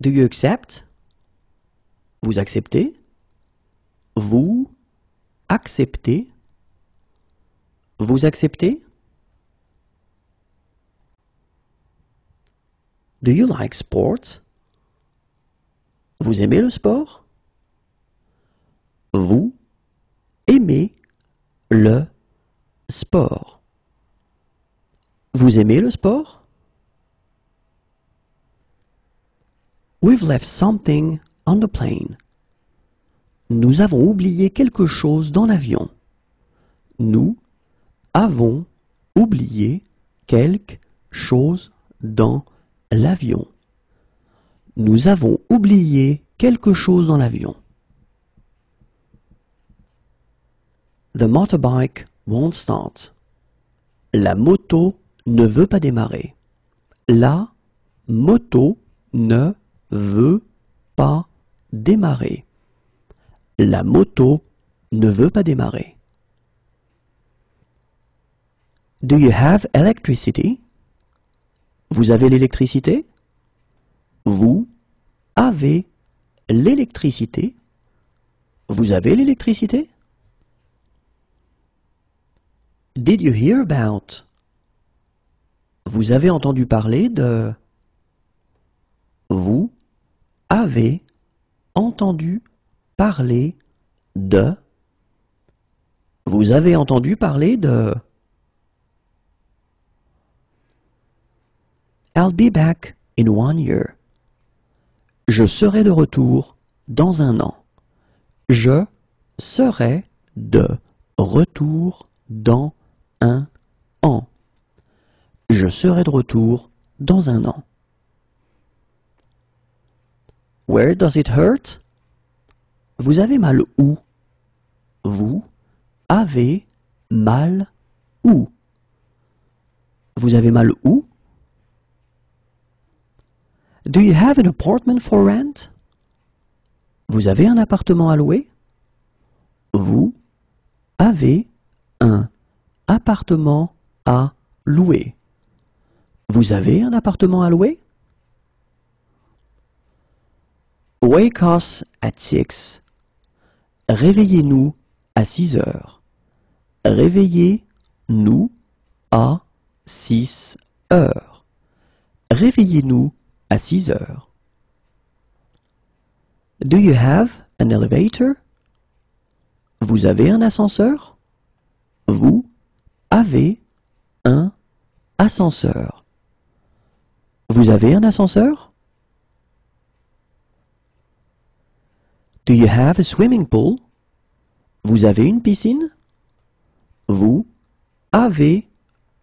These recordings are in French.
Do you accept? Vous acceptez? Vous acceptez? Vous acceptez? Do you like sports? Vous aimez le sport? Vous aimez le sport? Vous aimez le sport? We've left something on the plane. Nous avons oublié quelque chose dans l'avion. Nous avons oublié quelque chose dans l'avion. Nous avons oublié quelque chose dans l'avion. The motorbike won't start. La moto ne veut pas démarrer. La moto ne veut pas démarrer. La moto ne veut pas démarrer. Do you have electricity? Vous avez l'électricité? Vous avez l'électricité? Vous avez l'électricité? Did you hear about? Vous avez entendu parler de... Vous avez entendu parler de... Vous avez entendu parler de... I'll be back in one year. Je serai de retour dans un an. Je serai de retour dans un an. Je serai de retour dans un an. Where does it hurt? Vous avez mal où? Vous avez mal où? Vous avez mal où? Do you have an apartment for rent? Vous avez un appartement à louer? Vous avez un appartement à louer. Vous avez un appartement à louer? Wake us at six. Réveillez-nous à six heures. Réveillez-nous à six heures. Réveillez-nous à six heures. Do you have an elevator? Vous avez un ascenseur? Vous avez un ascenseur. Vous avez un ascenseur? Do you have a swimming pool? Vous avez une piscine? Vous avez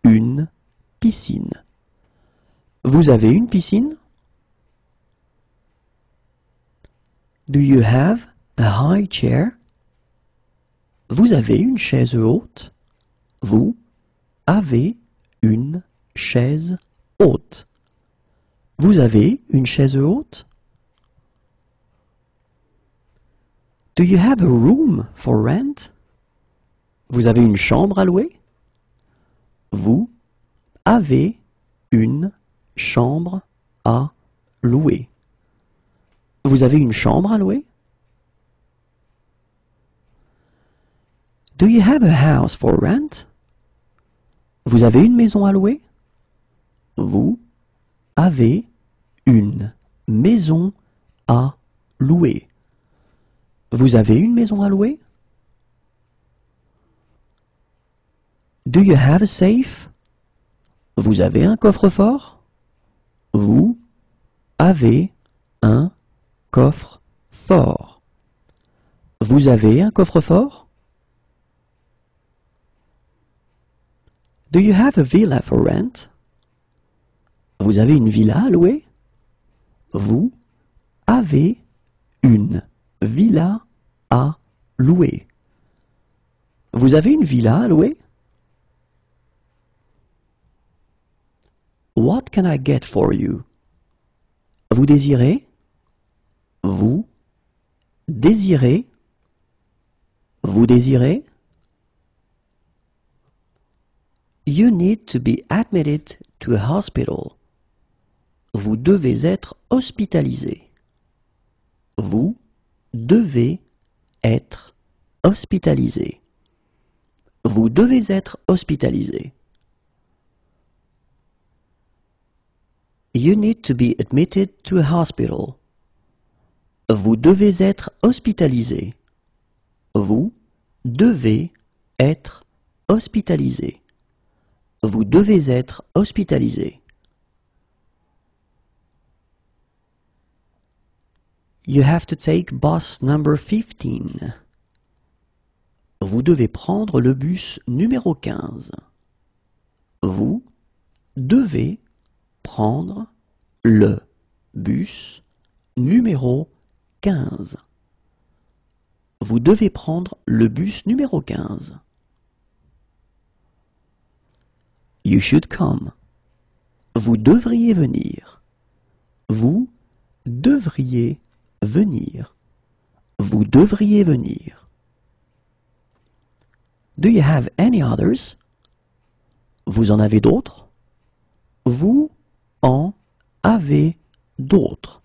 une piscine. Vous avez une piscine? Do you have a high chair? Vous avez une chaise haute? Vous avez une chaise haute. Vous avez une chaise haute? Do you have a room for rent? Vous avez une chambre à louer? Vous avez une chambre à louer. Vous avez une chambre à louer? Do you have a house for rent? Vous avez une maison à louer? Vous avez une maison à louer. Vous avez une maison à louer? Do you have a safe? Vous avez un coffre-fort? Vous avez un coffre-fort. Vous avez un coffre-fort? Do you have a villa for rent? Vous avez une villa à louer? Vous avez une villa à louer. Vous avez une villa à louer? What can I get for you? Vous désirez? Vous désirez? Vous désirez? You need to be admitted to a hospital. Vous devez être hospitalisé. Vous devez être hospitalisé. Vous devez être hospitalisé. You need to be admitted to a hospital. Vous devez être hospitalisé. Vous devez être hospitalisé. Vous devez être hospitalisé. You have to take bus number 15. Vous devez prendre le bus numéro 15. Vous devez prendre le bus numéro 15. Vous devez prendre le bus numéro 15. You should come. Vous devriez venir. Vous devriez venir. Vous devriez venir. Do you have any others? Vous en avez d'autres? Vous en avez d'autres?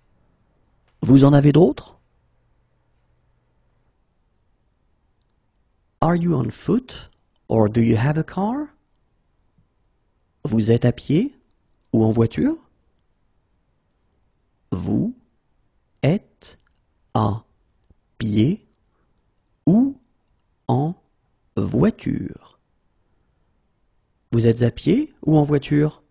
Vous en avez d'autres? Are you on foot or do you have a car? Vous êtes à pied ou en voiture? Vous êtes à pied ou en voiture. Vous êtes à pied ou en voiture?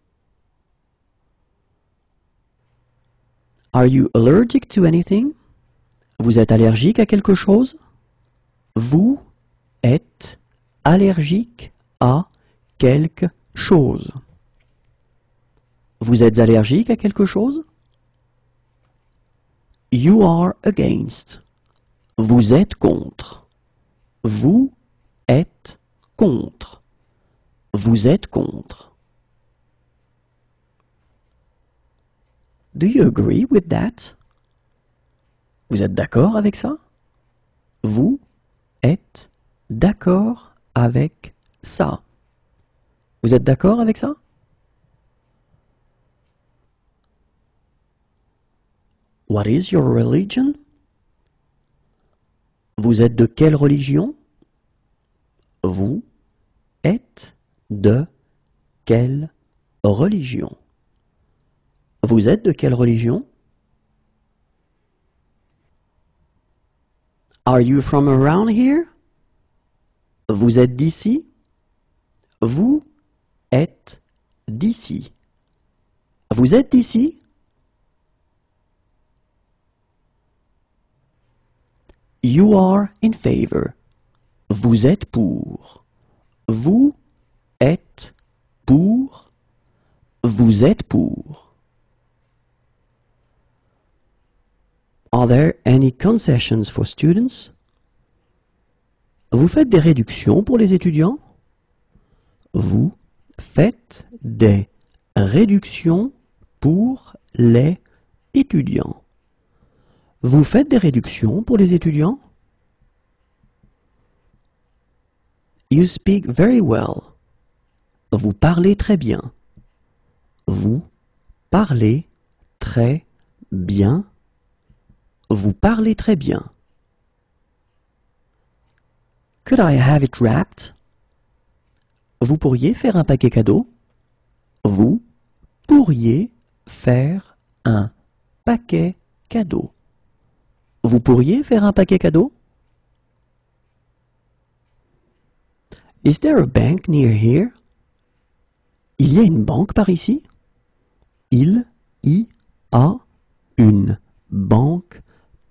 Are you allergic to anything? Vous êtes allergique à quelque chose? Vous êtes allergique à quelque chose. Vous êtes allergique à quelque chose? You are against. Vous êtes contre. Vous êtes contre. Vous êtes contre. Do you agree with that? Vous êtes d'accord avec ça? Vous êtes d'accord avec ça? Vous êtes d'accord avec ça? What is your religion? Vous êtes de quelle religion? Vous êtes de quelle religion? Vous êtes de quelle religion? Are you from around here? Vous êtes d'ici? Vous êtes d'ici. Vous êtes d'ici? You are in favor. Vous êtes pour. Vous êtes pour. Vous êtes pour. Are there any concessions for students? Vous faites des réductions pour les étudiants? Vous faites des réductions pour les étudiants. Vous faites des réductions pour les étudiants? You speak very well. Vous parlez très bien. Vous parlez très bien. Vous parlez très bien. Could I have it wrapped? Vous pourriez faire un paquet cadeau? Vous pourriez faire un paquet cadeau. Vous pourriez faire un paquet cadeau? Is there a bank near here? Il y a une banque par ici? Il y a une banque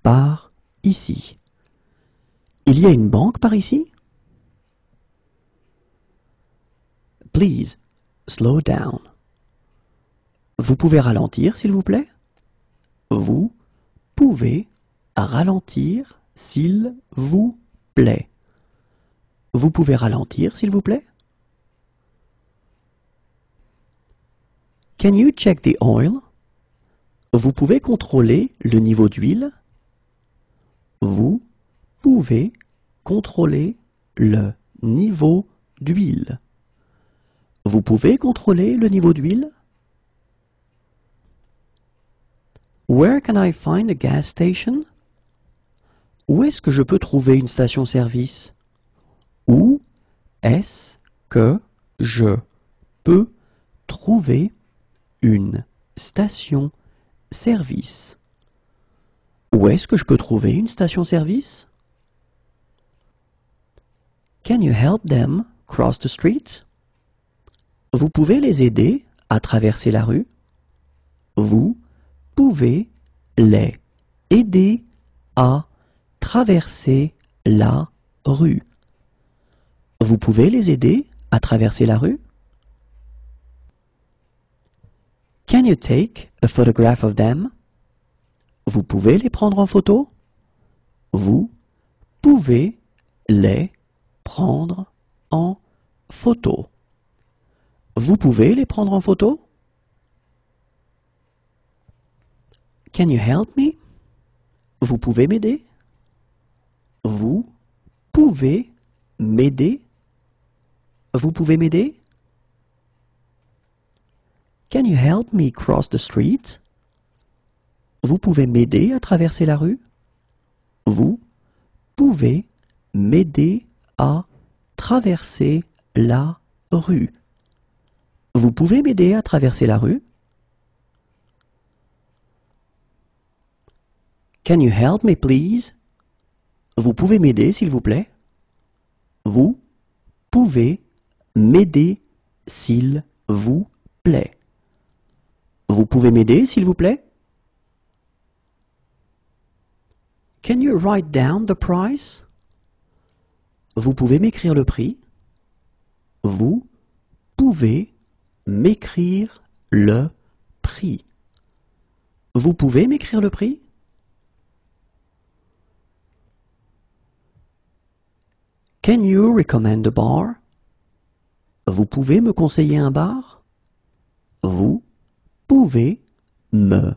par ici. Il y a une banque par ici? Please, slow down. Vous pouvez ralentir, s'il vous plaît? Vous pouvez ralentir, s'il vous plaît. Vous pouvez ralentir, s'il vous plaît? Can you check the oil? Vous pouvez contrôler le niveau d'huile? Vous pouvez contrôler le niveau d'huile. Vous pouvez contrôler le niveau d'huile? Where can I find a gas station? Où est-ce que je peux trouver une station-service? Où est-ce que je peux trouver une station-service? Où est-ce que je peux trouver une station-service? Can you help them cross the street? Vous pouvez les aider à traverser la rue? Vous pouvez les aider à traverser la rue. Vous pouvez les aider à traverser la rue? Can you take a photograph of them? Vous pouvez les prendre en photo? Vous pouvez les prendre en photo. Vous pouvez les prendre en photo? Can you help me? Vous pouvez m'aider? Vous pouvez m'aider? Vous pouvez m'aider? Can you help me cross the street? Vous pouvez m'aider à traverser la rue? Vous pouvez m'aider à traverser la rue. Vous pouvez m'aider à traverser la rue? Can you help me, please? Vous pouvez m'aider, s'il vous plaît? Vous pouvez m'aider, s'il vous plaît. Vous pouvez m'aider, s'il vous plaît? Can you write down the price? Vous pouvez m'écrire le prix? Vous pouvez m'écrire le prix. Vous pouvez m'écrire le prix? Can you recommend a bar? Vous pouvez me conseiller un bar? Vous pouvez me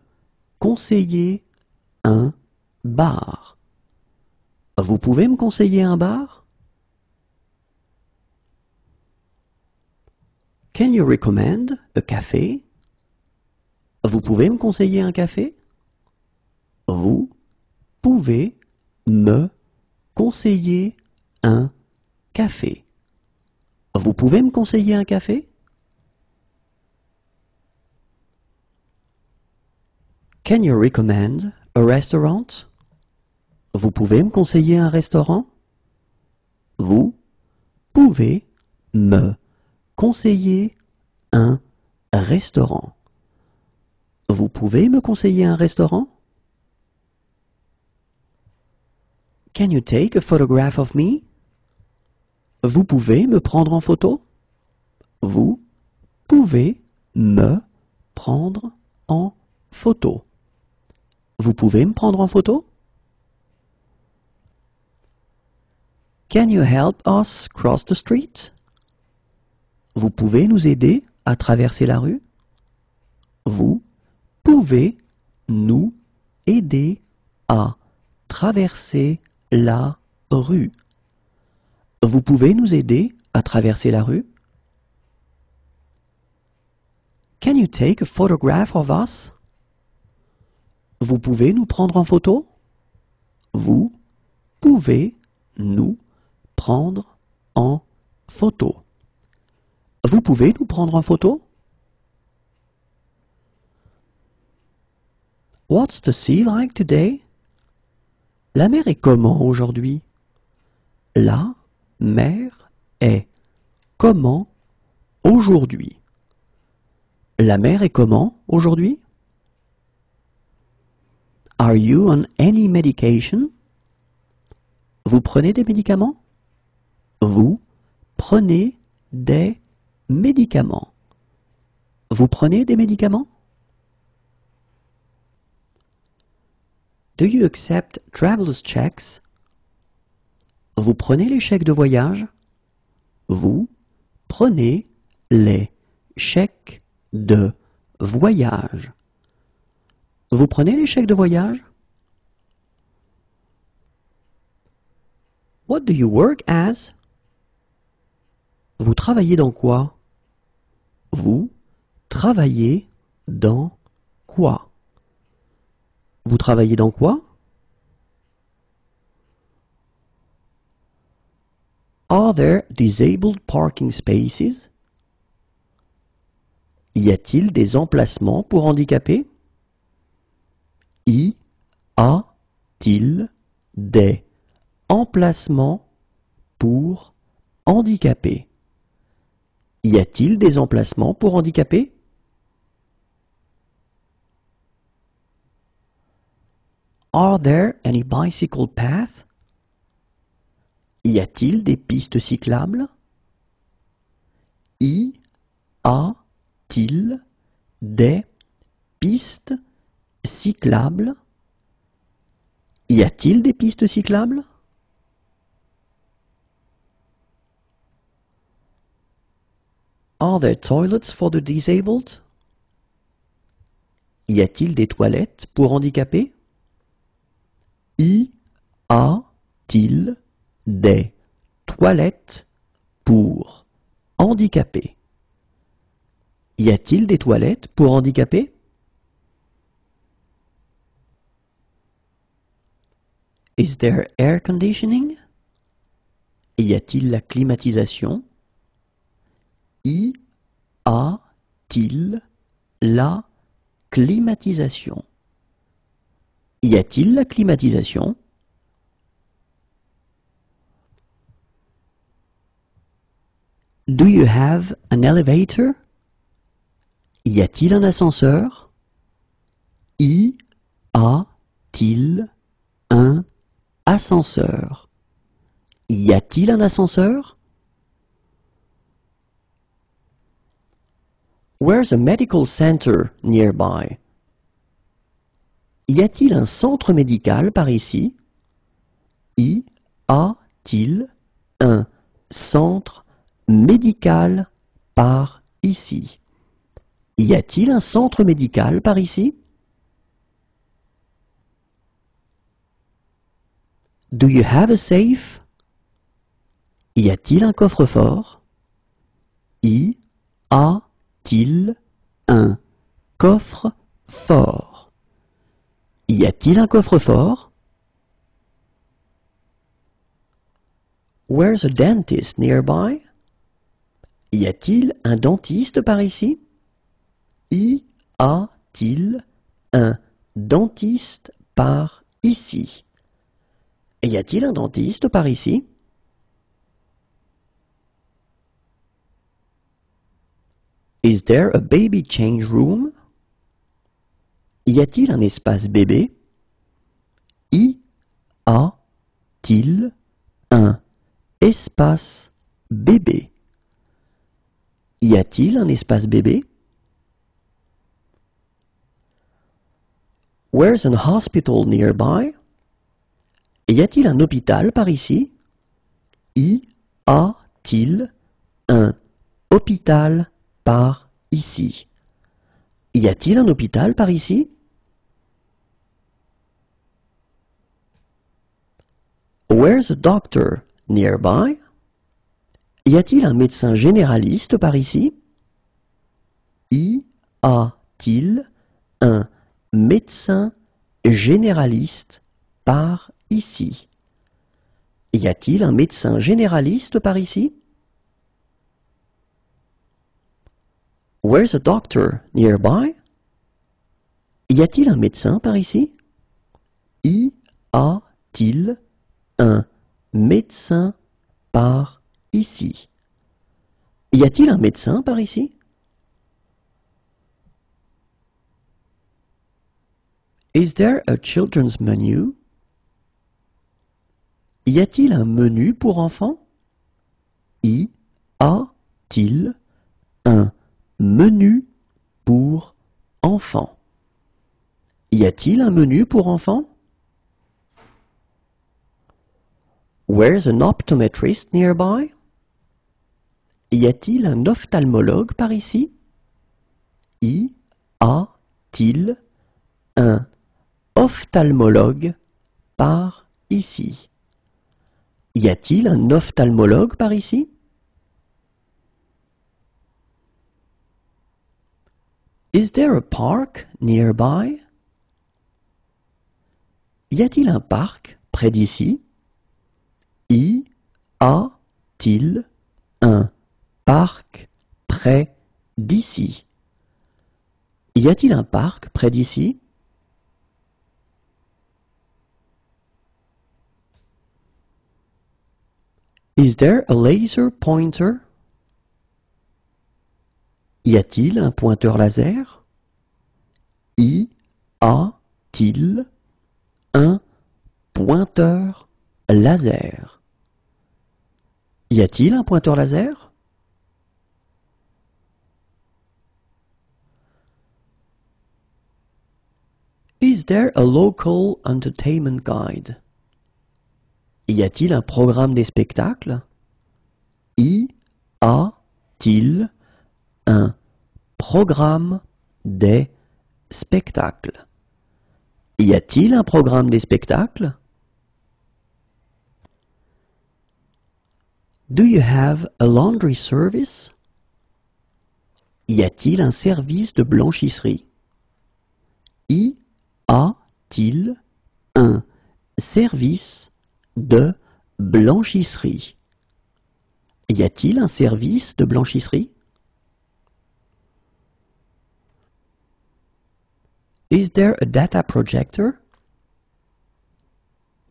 conseiller un bar. Can you recommend a café? Vous pouvez me conseiller un café? Vous pouvez me conseiller un café. Vous pouvez me conseiller un café? Can you recommend a restaurant? Vous pouvez me conseiller un restaurant? Vous pouvez me conseiller un restaurant. Vous pouvez me conseiller un restaurant? Can you take a photograph of me? Vous pouvez me prendre en photo? Vous pouvez me prendre en photo. Vous pouvez me prendre en photo? Can you help us cross the street? Vous pouvez nous aider à traverser la rue? Vous pouvez nous aider à traverser la rue. Vous pouvez nous aider à traverser la rue? Can you take a photograph of us? Vous pouvez nous prendre en photo? Vous pouvez nous prendre en photo. Vous pouvez nous prendre en photo? What's the sea like today? La mer est comment aujourd'hui? La mer est comment aujourd'hui? La mer est comment aujourd'hui? Are you on any medication? Vous prenez des médicaments? Vous prenez des médicaments? Vous prenez des médicaments? Do you accept traveler's checks? Vous prenez les chèques de voyage? Vous prenez les chèques de voyage. Vous prenez les chèques de voyage? What do you work as? Vous travaillez dans quoi? Vous travaillez dans quoi? Vous travaillez dans quoi? Are there disabled parking spaces? Y a-t-il des emplacements pour handicapés Y a-t-il des emplacements pour handicapés Y a-t-il des emplacements pour handicapés Are there any bicycle paths? Y a-t-il des pistes cyclables? Y a-t-il des pistes cyclables? Y a-t-il des pistes cyclables? Are there toilets for the disabled? Y a-t-il des toilettes pour handicapés? Y a-t-il des toilettes pour handicapés. Y a-t-il des toilettes pour handicapés? Is there air conditioning? Y a-t-il la climatisation? Y a-t-il la climatisation? Y a-t-il la climatisation? Do you have an elevator? Y a-t-il un ascenseur? Y a-t-il un ascenseur? Y a-t-il un ascenseur? Where's a medical center nearby? Y a-t-il un centre médical par ici? Y a-t-il un centre médical par ici. Y a-t-il un centre médical par ici? Do you have a safe? Y a-t-il un coffre-fort? Y a-t-il un coffre-fort? Y a-t-il un coffre-fort? Where's a dentist nearby? Y a-t-il un dentiste par ici? Y a-t-il un dentiste par ici? Y a-t-il un dentiste par ici? Is there a baby change room? Y a-t-il un espace bébé? Y a-t-il un espace bébé? Y a-t-il un espace bébé? Where's an hospital nearby? Y a-t-il un hôpital par ici? Y a-t-il un hôpital par ici? Y a-t-il un hôpital par ici? Where's a doctor nearby? Y a-t-il un médecin généraliste par ici? Y a-t-il un médecin généraliste par ici? Y a-t-il un médecin généraliste par ici? Where's a doctor nearby? Y a-t-il un médecin par ici? Y a-t-il un médecin par Y a-t-il un médecin par ici? Is there a children's menu? Y a-t-il un menu pour enfants? Y a-t-il un menu pour enfants? Y a-t-il un menu pour enfants? Where's an optometrist nearby? Y a-t-il un ophtalmologue par ici? Y a-t-il un ophtalmologue par ici? Y a-t-il un ophtalmologue par ici? Is there a park nearby? Y a-t-il un parc près d'ici? Y a-t-il un parc près d'ici. Y a-t-il un parc près d'ici? Is there a laser pointer? Y a-t-il un pointeur laser? Y a-t-il un pointeur laser? Y a-t-il un pointeur laser? Is there a local entertainment guide? Y a-t-il un programme des spectacles? Y a-t-il un programme des spectacles? Y a-t-il un programme des spectacles? Do you have a laundry service? Y a-t-il un service de blanchisserie? A-t-il un service de blanchisserie? Y a-t-il un service de blanchisserie? Is there a data projector?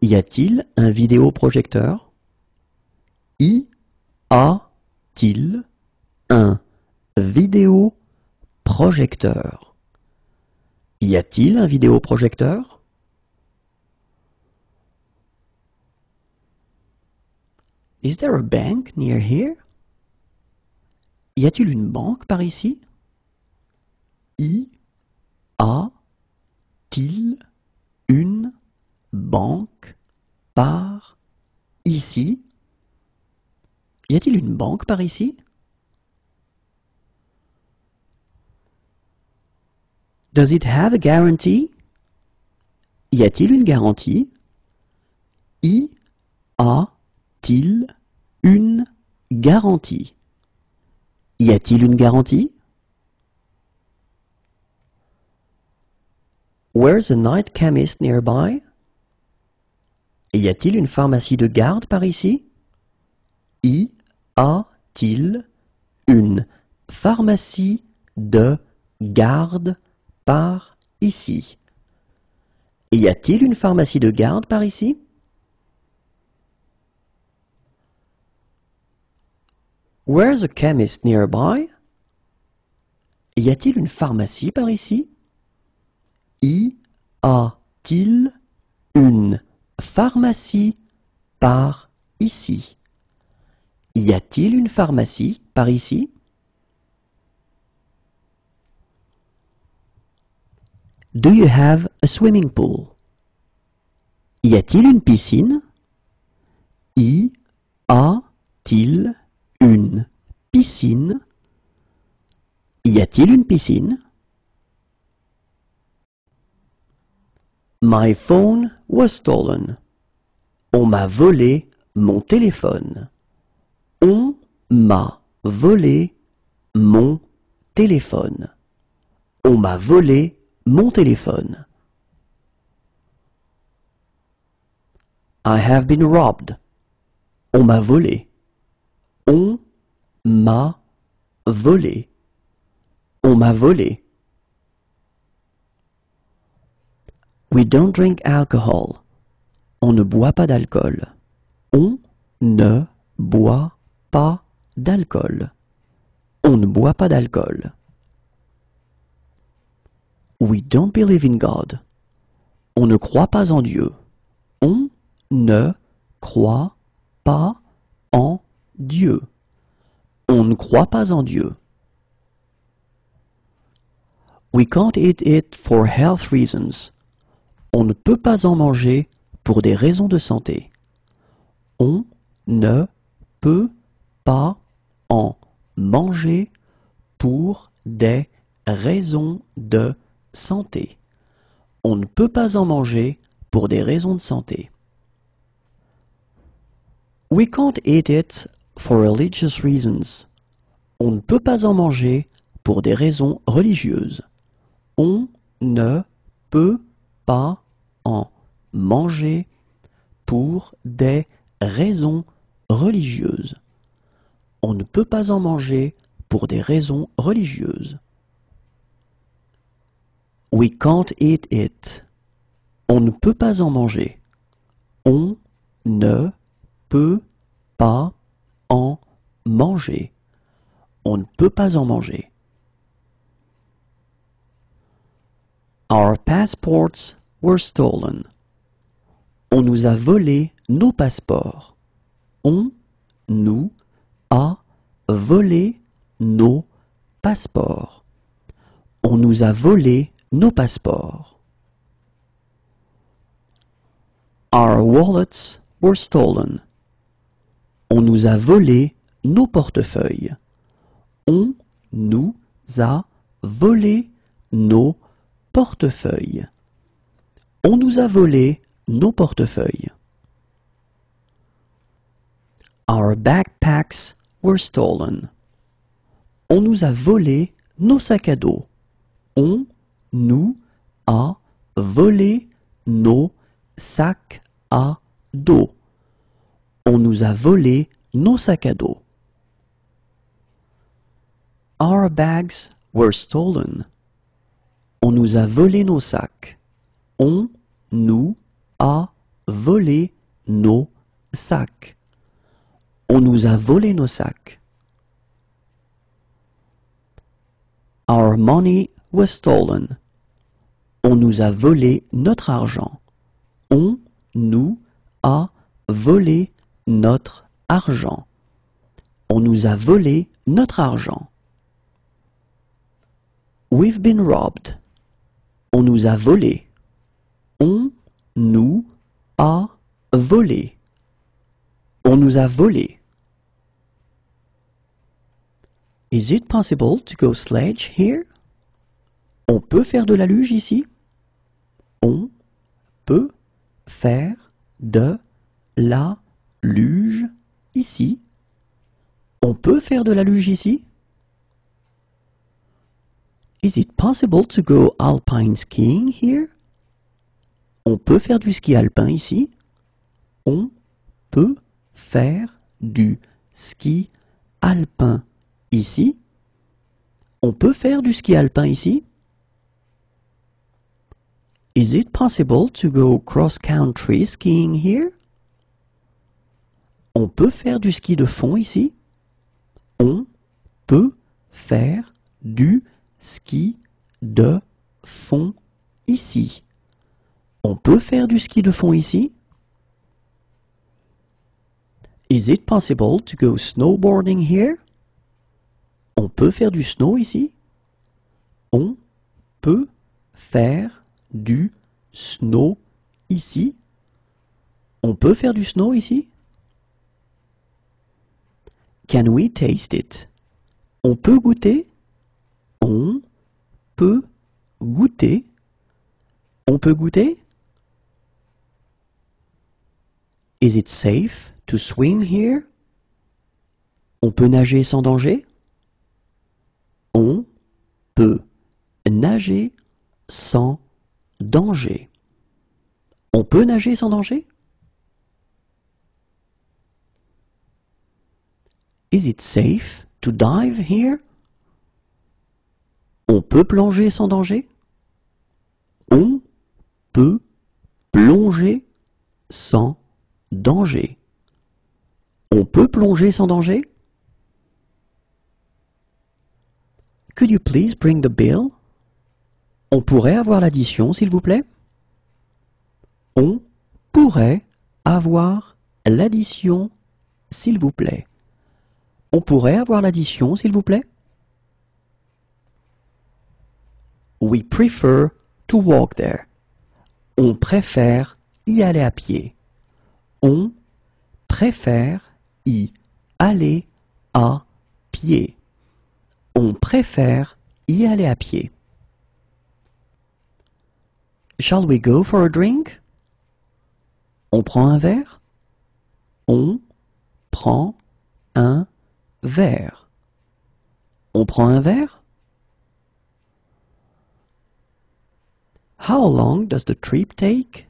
Y a-t-il un vidéoprojecteur? Y a-t-il un vidéoprojecteur? Y a-t-il un vidéoprojecteur? Is there a bank near here? Y a-t-il une banque par ici? Y a-t-il une banque par ici? Y a-t-il une banque par ici? Does it have a guarantee? Y a-t-il une garantie? Y a-t-il une garantie? Y a-t-il une garantie? Where's a night chemist nearby? Y a-t-il une pharmacie de garde par ici? Y a-t-il une pharmacie de garde par ici. Y a-t-il une pharmacie de garde par ici? Where's a chemist nearby? Y a-t-il une pharmacie par ici? Y a-t-il une pharmacie par ici? Y a-t-il une pharmacie par ici? Do you have a swimming pool? Y a-t-il une piscine? Y a-t-il une piscine? Y a-t-il une piscine? My phone was stolen. On m'a volé mon téléphone. On m'a volé mon téléphone. On m'a volé mon téléphone. I have been robbed. On m'a volé. On m'a volé. On m'a volé. We don't drink alcohol. On ne boit pas d'alcool. On ne boit pas d'alcool. On ne boit pas d'alcool. We don't believe in God. On ne croit pas en Dieu. On ne croit pas en Dieu. On ne croit pas en Dieu. We can't eat it for health reasons. On ne peut pas en manger pour des raisons de santé. On ne peut pas en manger pour des raisons de santé. On ne peut pas en manger pour des raisons de santé. We can't eat it for religious reasons. On ne peut pas en manger pour des raisons religieuses. On ne peut pas en manger pour des raisons religieuses. On ne peut pas en manger pour des raisons religieuses. We can't eat it. On ne peut pas en manger. On ne peut pas en manger. On ne peut pas en manger. Our passports were stolen. On nous a volé nos passeports. On nous a volé nos passeports. On nous a volé nos passeports. Our wallets were stolen. On nous a volé nos portefeuilles. On nous a volé nos portefeuilles. On nous a volé nos portefeuilles. Our backpacks were stolen. On nous a volé nos sacs à dos. On nous a volé nos sacs à dos. On nous a volé nos sacs à dos. Our bags were stolen. On nous a volé nos sacs. On nous a volé nos sacs. Our money was stolen. On nous a volé notre argent. On nous a volé notre argent. On nous a volé notre argent. We've been robbed. On nous a volé. On nous a volé. On nous a volé. Is it possible to go sledge here? On peut faire de la luge ici? On peut faire de la luge ici? On peut faire de la luge ici? Is it possible to go alpine skiing here? On peut faire du ski alpin ici? On peut faire du ski alpin ici? On peut faire du ski alpin ici? Is it possible to go cross-country skiing here? On peut faire du ski de fond ici? On peut faire du ski de fond ici. On peut faire du ski de fond ici? Is it possible to go snowboarding here? On peut faire du snow ici? On peut faire du snow ici? On peut faire du snow ici? Can we taste it? On peut goûter? On peut goûter? On peut goûter? Is it safe to swim here? On peut nager sans danger? On peut nager sans danger. On peut nager sans danger? Is it safe to dive here? On peut plonger sans danger? On peut plonger sans danger. On peut plonger sans danger? Could you please bring the bill? On pourrait avoir l'addition, s'il vous plaît? On pourrait avoir l'addition, s'il vous plaît. On pourrait avoir l'addition, s'il vous plaît? We prefer to walk there. On préfère y aller à pied. On préfère y aller à pied. On préfère y aller à pied. Shall we go for a drink? On prend un verre? On prend un verre. On prend un verre? How long does the trip take?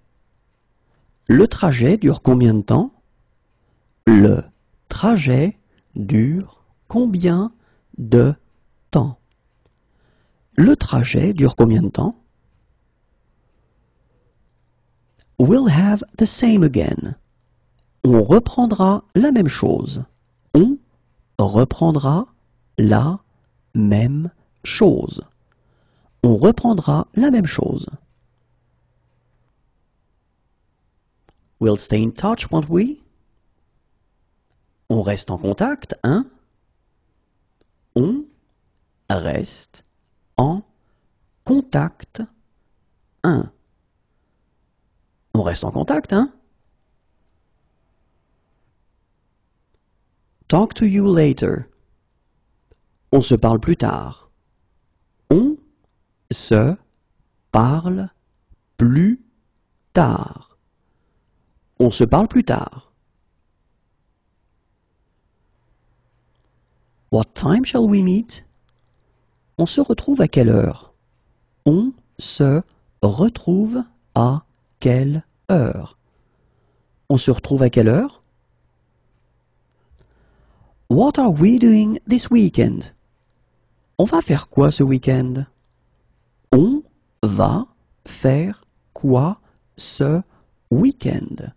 Le trajet dure combien de temps? Le trajet dure combien de temps? Le trajet dure combien de temps? We'll have the same again. On reprendra la même chose. On reprendra la même chose. On reprendra la même chose. We'll stay in touch, won't we? On reste en contact, hein? On reste en contact, hein? On reste en contact, hein? Talk to you later. On se parle plus tard. On se parle plus tard. On se parle plus tard. What time shall we meet? On se retrouve à quelle heure? On se retrouve à quelle heure? On se retrouve à quelle heure? What are we doing this weekend? On va faire quoi ce week-end? On va faire quoi ce week-end?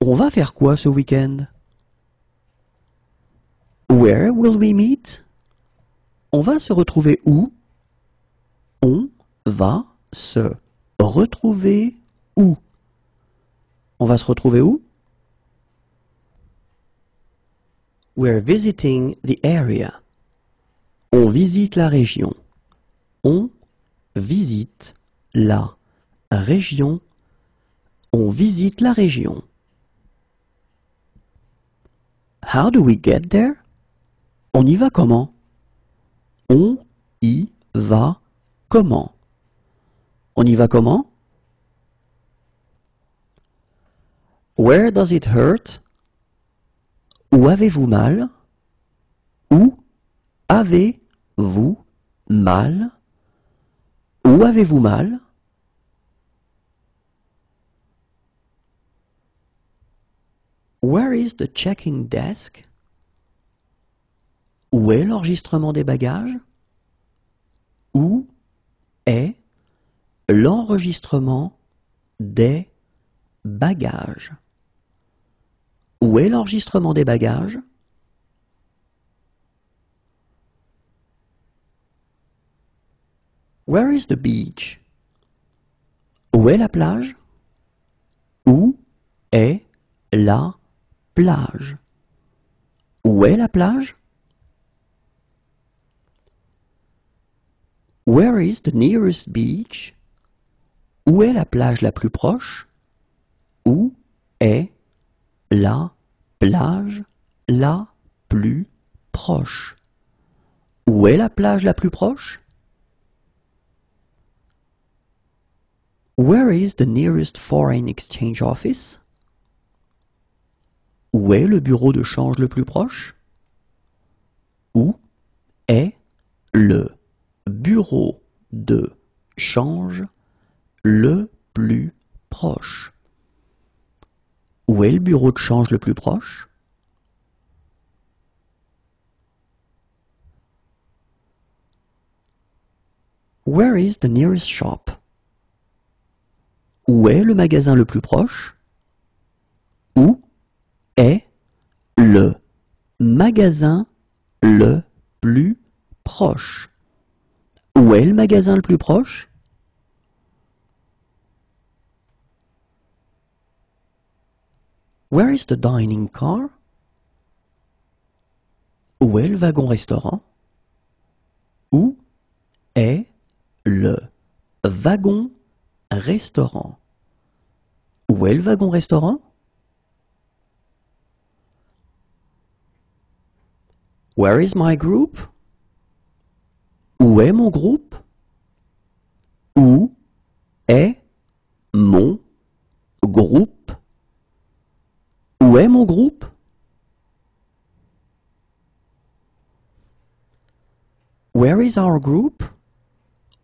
On va faire quoi ce week-end? Where will we meet? On va se retrouver où? On va se retrouver où? On va se retrouver où? We're visiting the area. On visite la région. On visite la région. On visite la région. How do we get there? On y va comment? On y va comment? On y va comment? Where does it hurt? Où avez-vous mal? Où avez-vous mal? Où avez-vous mal? Where is the checking desk? Où est l'enregistrement des bagages? Où est l'enregistrement des bagages? Où est l'enregistrement des bagages? Where is the beach? Où est la plage? Où est la plage? Où est la plage? Where is the nearest beach? Où est la plage la plus proche? Où est la plage la plus proche? Où est la plage la plus proche? Where is the nearest foreign exchange office? Où est le bureau de change le plus proche? Où est le bureau de change le plus proche? Où est le bureau de change le plus proche? Where is the nearest shop? Où est le magasin le plus proche? Où est le magasin le plus proche? Où est le magasin le plus proche? Where is the dining car? Où est le wagon-restaurant? Où est le wagon-restaurant? Où est le wagon-restaurant? Where is my group? Où est mon groupe? Où est mon groupe? Où est mon groupe? Where is our group?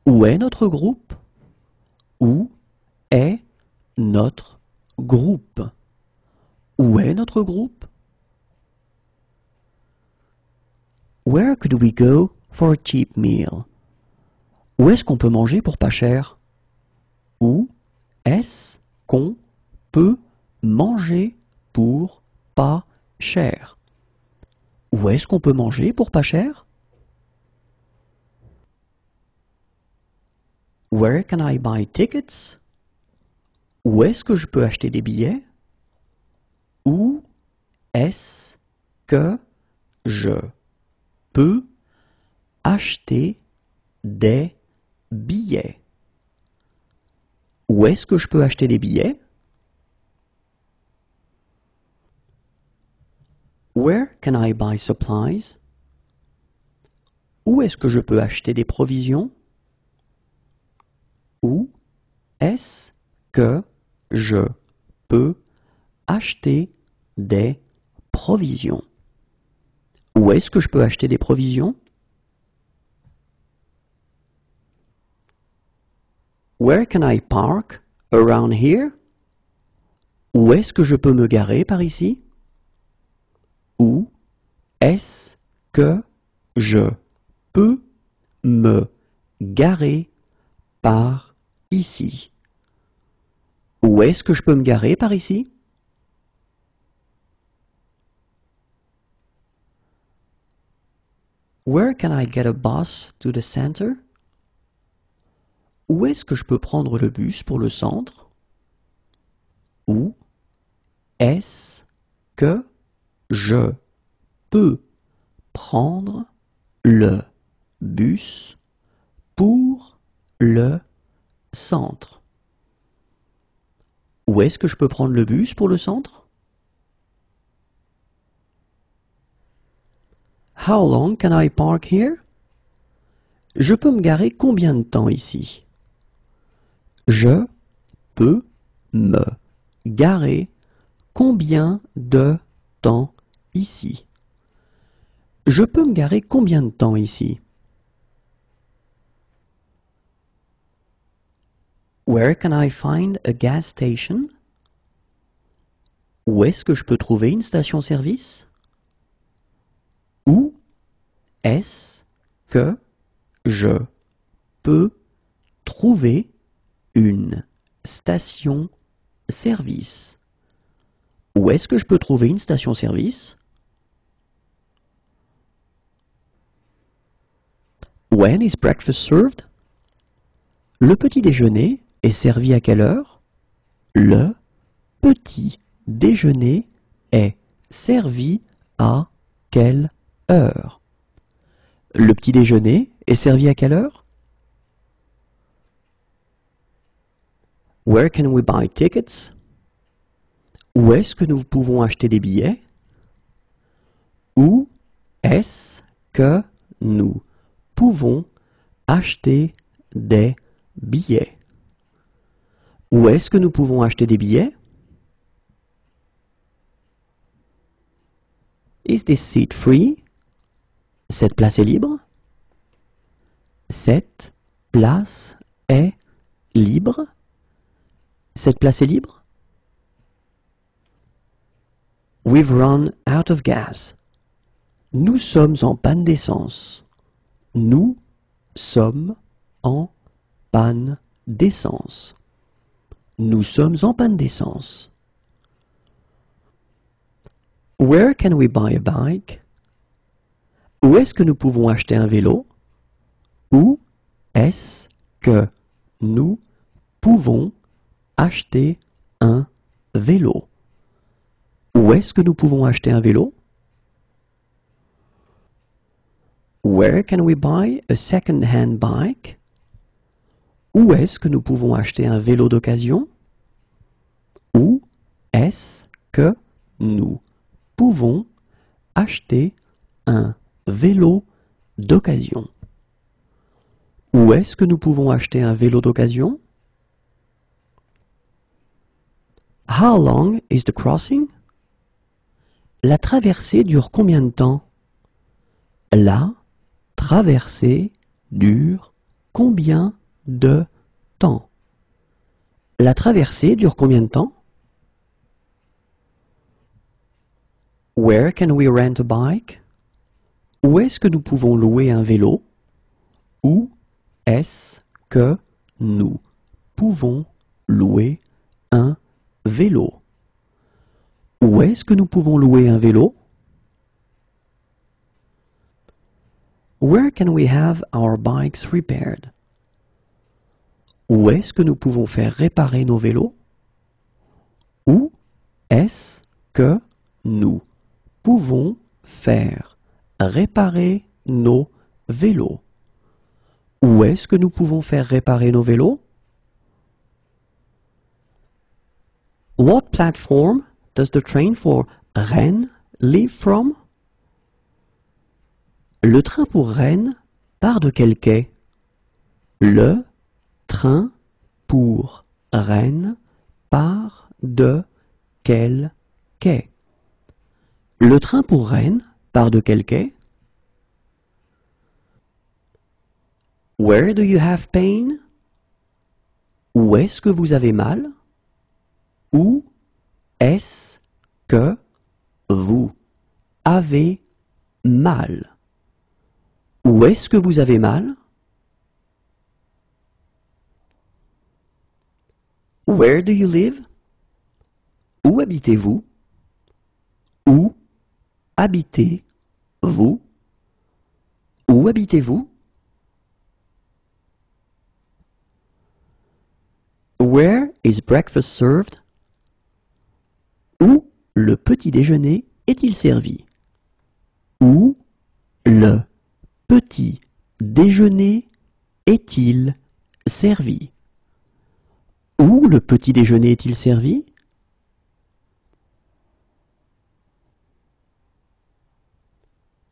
Où est notre groupe? Où est notre groupe? Où est notre groupe? Where could we go for a cheap meal? Où est-ce qu'on peut manger pour pas cher? Où est-ce qu'on peut manger pour pas cher? Où est-ce qu'on peut manger pour pas cher? Where can I buy tickets? Où est-ce que je peux acheter des billets? Où est-ce que je peux acheter des billets? Où est-ce que je peux acheter des billets? Where can I buy supplies? Où est-ce que je peux acheter des provisions? Où est-ce que je peux acheter des provisions? Où est-ce que je peux acheter des provisions? Where can I park around here? Où est-ce que je peux me garer par ici? Où est-ce que je peux me garer par ici? Où est-ce que je peux me garer par ici? Where can I get a bus to the center? Où est-ce que je peux prendre le bus pour le centre? Où est-ce que je peux prendre le bus pour le centre? Où est-ce que je peux prendre le bus pour le centre? How long can I park here? Je peux me garer combien de temps ici? Je peux me garer combien de temps ici? Je peux me garer combien de temps ici? Where can I find a gas station? Où est-ce que je peux trouver une station-service? Où est-ce que je peux trouver une station-service? Où est-ce que je peux trouver une station-service? When is breakfast served? Le petit déjeuner est servi à quelle heure? Le petit déjeuner est servi à quelle heure? Le petit déjeuner est servi à quelle heure? Where can we buy tickets? Où est-ce que nous pouvons acheter des billets? Où est-ce que nous pouvons acheter des billets? Où est-ce que nous pouvons acheter des billets? Is this seat free? Cette place est libre? Cette place est libre? Cette place est libre? We've run out of gas. Nous sommes en panne d'essence. Nous sommes en panne d'essence. Nous sommes en panne d'essence. Where can we buy a bike? Où est-ce que nous pouvons acheter un vélo? Où est-ce que nous pouvons acheter un vélo? Où est-ce que nous pouvons acheter un vélo? Where can we buy a second-hand bike? Où est-ce que nous pouvons acheter un vélo d'occasion? Où est-ce que nous pouvons acheter un vélo d'occasion? Où est-ce que nous pouvons acheter un vélo d'occasion? How long is the crossing? La traversée dure combien de temps? La traversée dure combien de temps? La traversée dure combien de temps? Where can we rent a bike? Où est-ce que nous pouvons louer un vélo? Où est-ce que nous pouvons louer un vélo? Où est-ce que nous pouvons louer un vélo? Where can we have our bikes repaired? Où est-ce que nous pouvons faire réparer nos vélos? Où est-ce que nous pouvons faire réparer nos vélos? Où est-ce que nous pouvons faire réparer nos vélos? What platform does the train for Rennes leave from? Le train pour Rennes part de quel quai? Le train pour Rennes part de quel quai? Le train pour Rennes part de quel quai? Where do you have pain? Où est-ce que vous avez mal? Où est-ce que vous avez mal? Où est-ce que vous avez mal? Where do you live? Où habitez-vous? Où habitez-vous? Où habitez-vous? Where is breakfast served? Où le petit déjeuner est-il servi? Où le petit déjeuner est-il servi? Où le petit déjeuner est-il servi?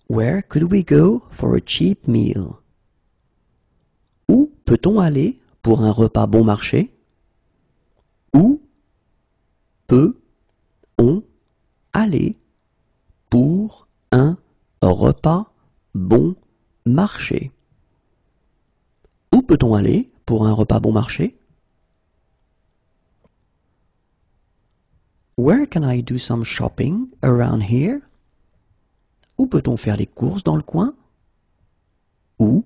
Where could we go for a cheap meal? Où peut-on aller pour un repas bon marché? Où peut-on aller pour un repas bon marché? Où peut-on aller pour un repas bon marché? Where can I do some shopping around here? Où peut-on faire les courses dans le coin? Où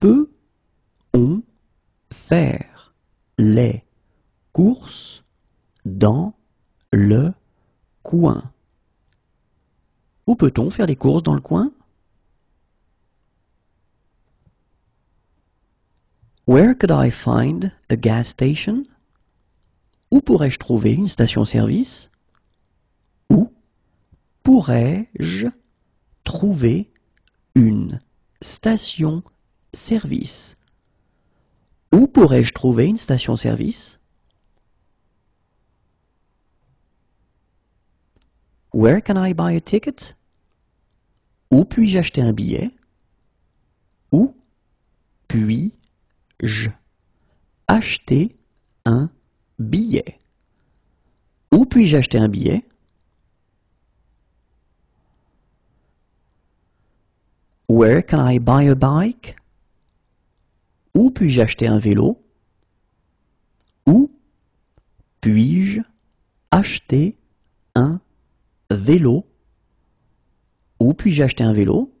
peut-on faire les courses dans le coin? Où peut-on faire les courses dans le coin? Where could I find a gas station? Où pourrais-je trouver une station-service? Où pourrais-je trouver une station-service? Où pourrais-je trouver une station-service? Where can I buy a ticket? Où puis-je acheter un billet? Où puis-je acheter un billet? Où puis-je acheter un billet? Where can I buy a bike? Où puis-je acheter un vélo? Où puis-je acheter un vélo? Où puis-je acheter un vélo?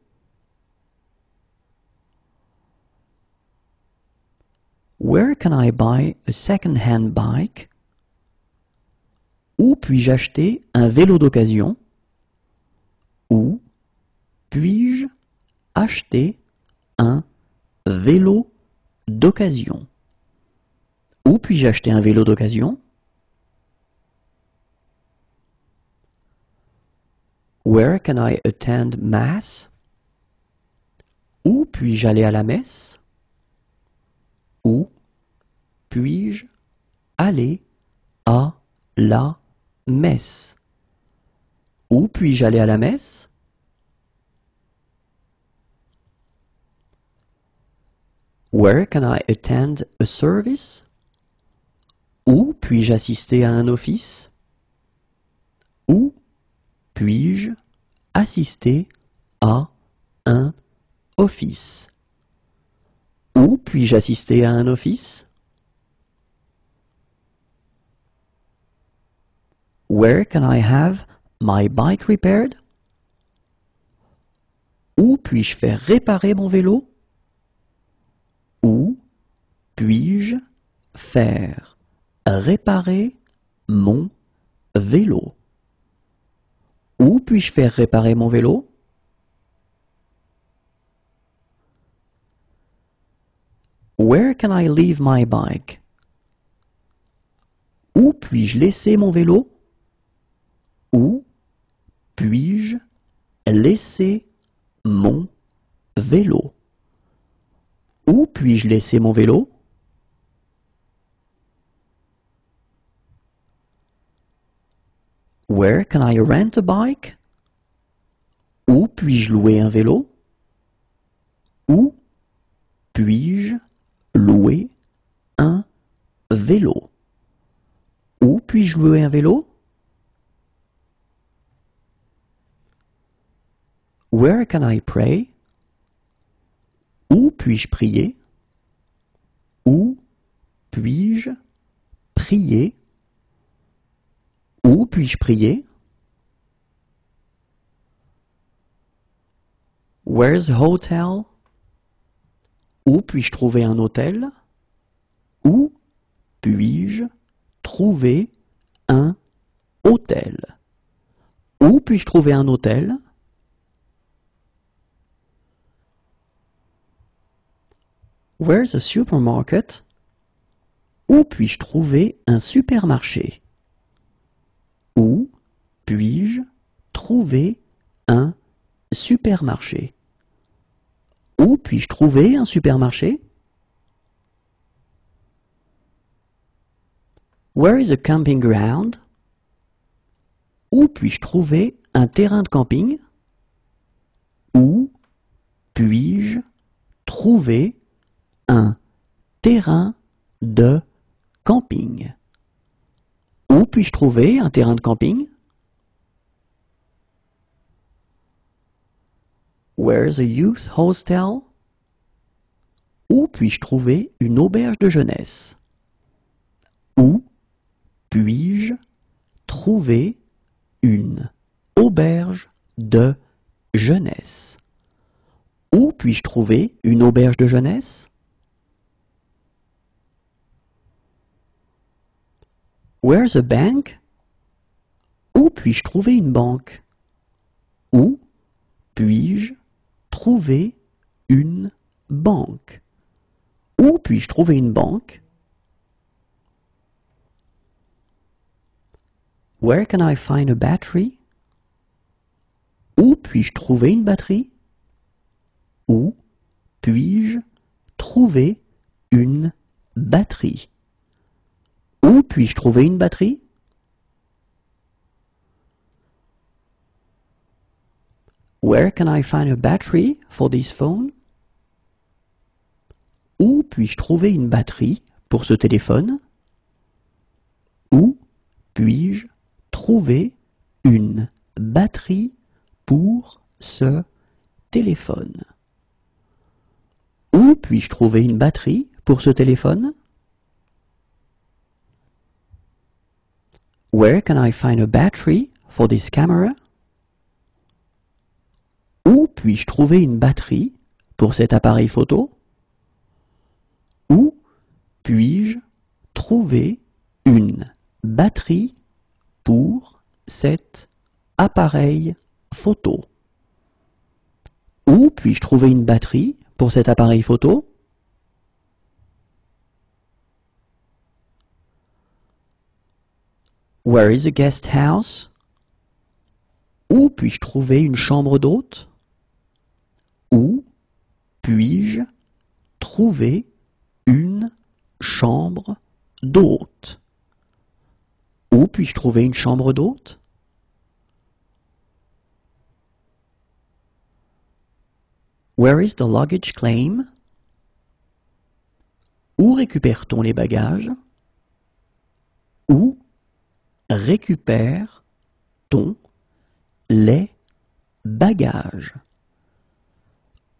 Where can I buy a second-hand bike? Où puis-je acheter un vélo d'occasion? Où puis-je acheter un vélo d'occasion? Où puis-je acheter un vélo d'occasion? Where can I attend mass? Où puis-je aller à la messe? Où puis-je aller à la messe? Où puis-je aller à la messe? Where can I attend a service? Où puis-je assister à un office? Où puis-je assister à un office? Où puis-je assister à un office? Where can I have my bike repaired? Où puis-je faire réparer mon vélo? Où puis-je faire réparer mon vélo? Où puis-je faire réparer mon vélo? Where can I leave my bike? Où puis-je laisser mon vélo? Où puis-je laisser mon vélo? Où puis-je laisser mon vélo? Where can I rent a bike? Où puis-je louer un vélo? Où puis-je louer un vélo. Où puis-je louer un vélo? Where can I pray? Où puis-je prier? Où puis-je prier? Où puis-je prier? Where's hotel? Où puis-je trouver un hôtel? Où puis-je trouver un hôtel? Où puis-je trouver un hôtel? Where's a supermarket? Où puis-je trouver un supermarché? Où puis-je trouver un supermarché? Où puis-je trouver un supermarché? Where is a camping ground? Où puis-je trouver un terrain de camping? Où puis-je trouver un terrain de camping? Où puis-je trouver un terrain de camping? Where's a youth hostel? Où puis-je trouver une auberge de jeunesse? Où puis-je trouver une auberge de jeunesse? Où puis-je trouver une auberge de jeunesse? Where's a bank? Où puis-je trouver une banque? Où puis-je trouver une banque. Où puis-je trouver une banque? Where can I find a battery? Où puis-je trouver une batterie? Où puis-je trouver une batterie? Où puis-je trouver une batterie? Where can I find a battery for this phone? Où puis-je trouver une batterie pour ce téléphone? Où puis-je trouver une batterie pour ce téléphone? Où puis-je trouver une batterie pour ce téléphone? Where can I find a battery for this camera? Où puis-je trouver une batterie pour cet appareil photo? Où puis-je trouver une batterie pour cet appareil photo? Où puis-je trouver une batterie pour cet appareil photo? Where is a guest house? Où puis-je trouver une chambre d'hôte? Où puis-je trouver une chambre d'hôte? Où puis-je trouver une chambre d'hôte? Where is the luggage claim? Où récupère-t-on les bagages? Où récupère-t-on les bagages?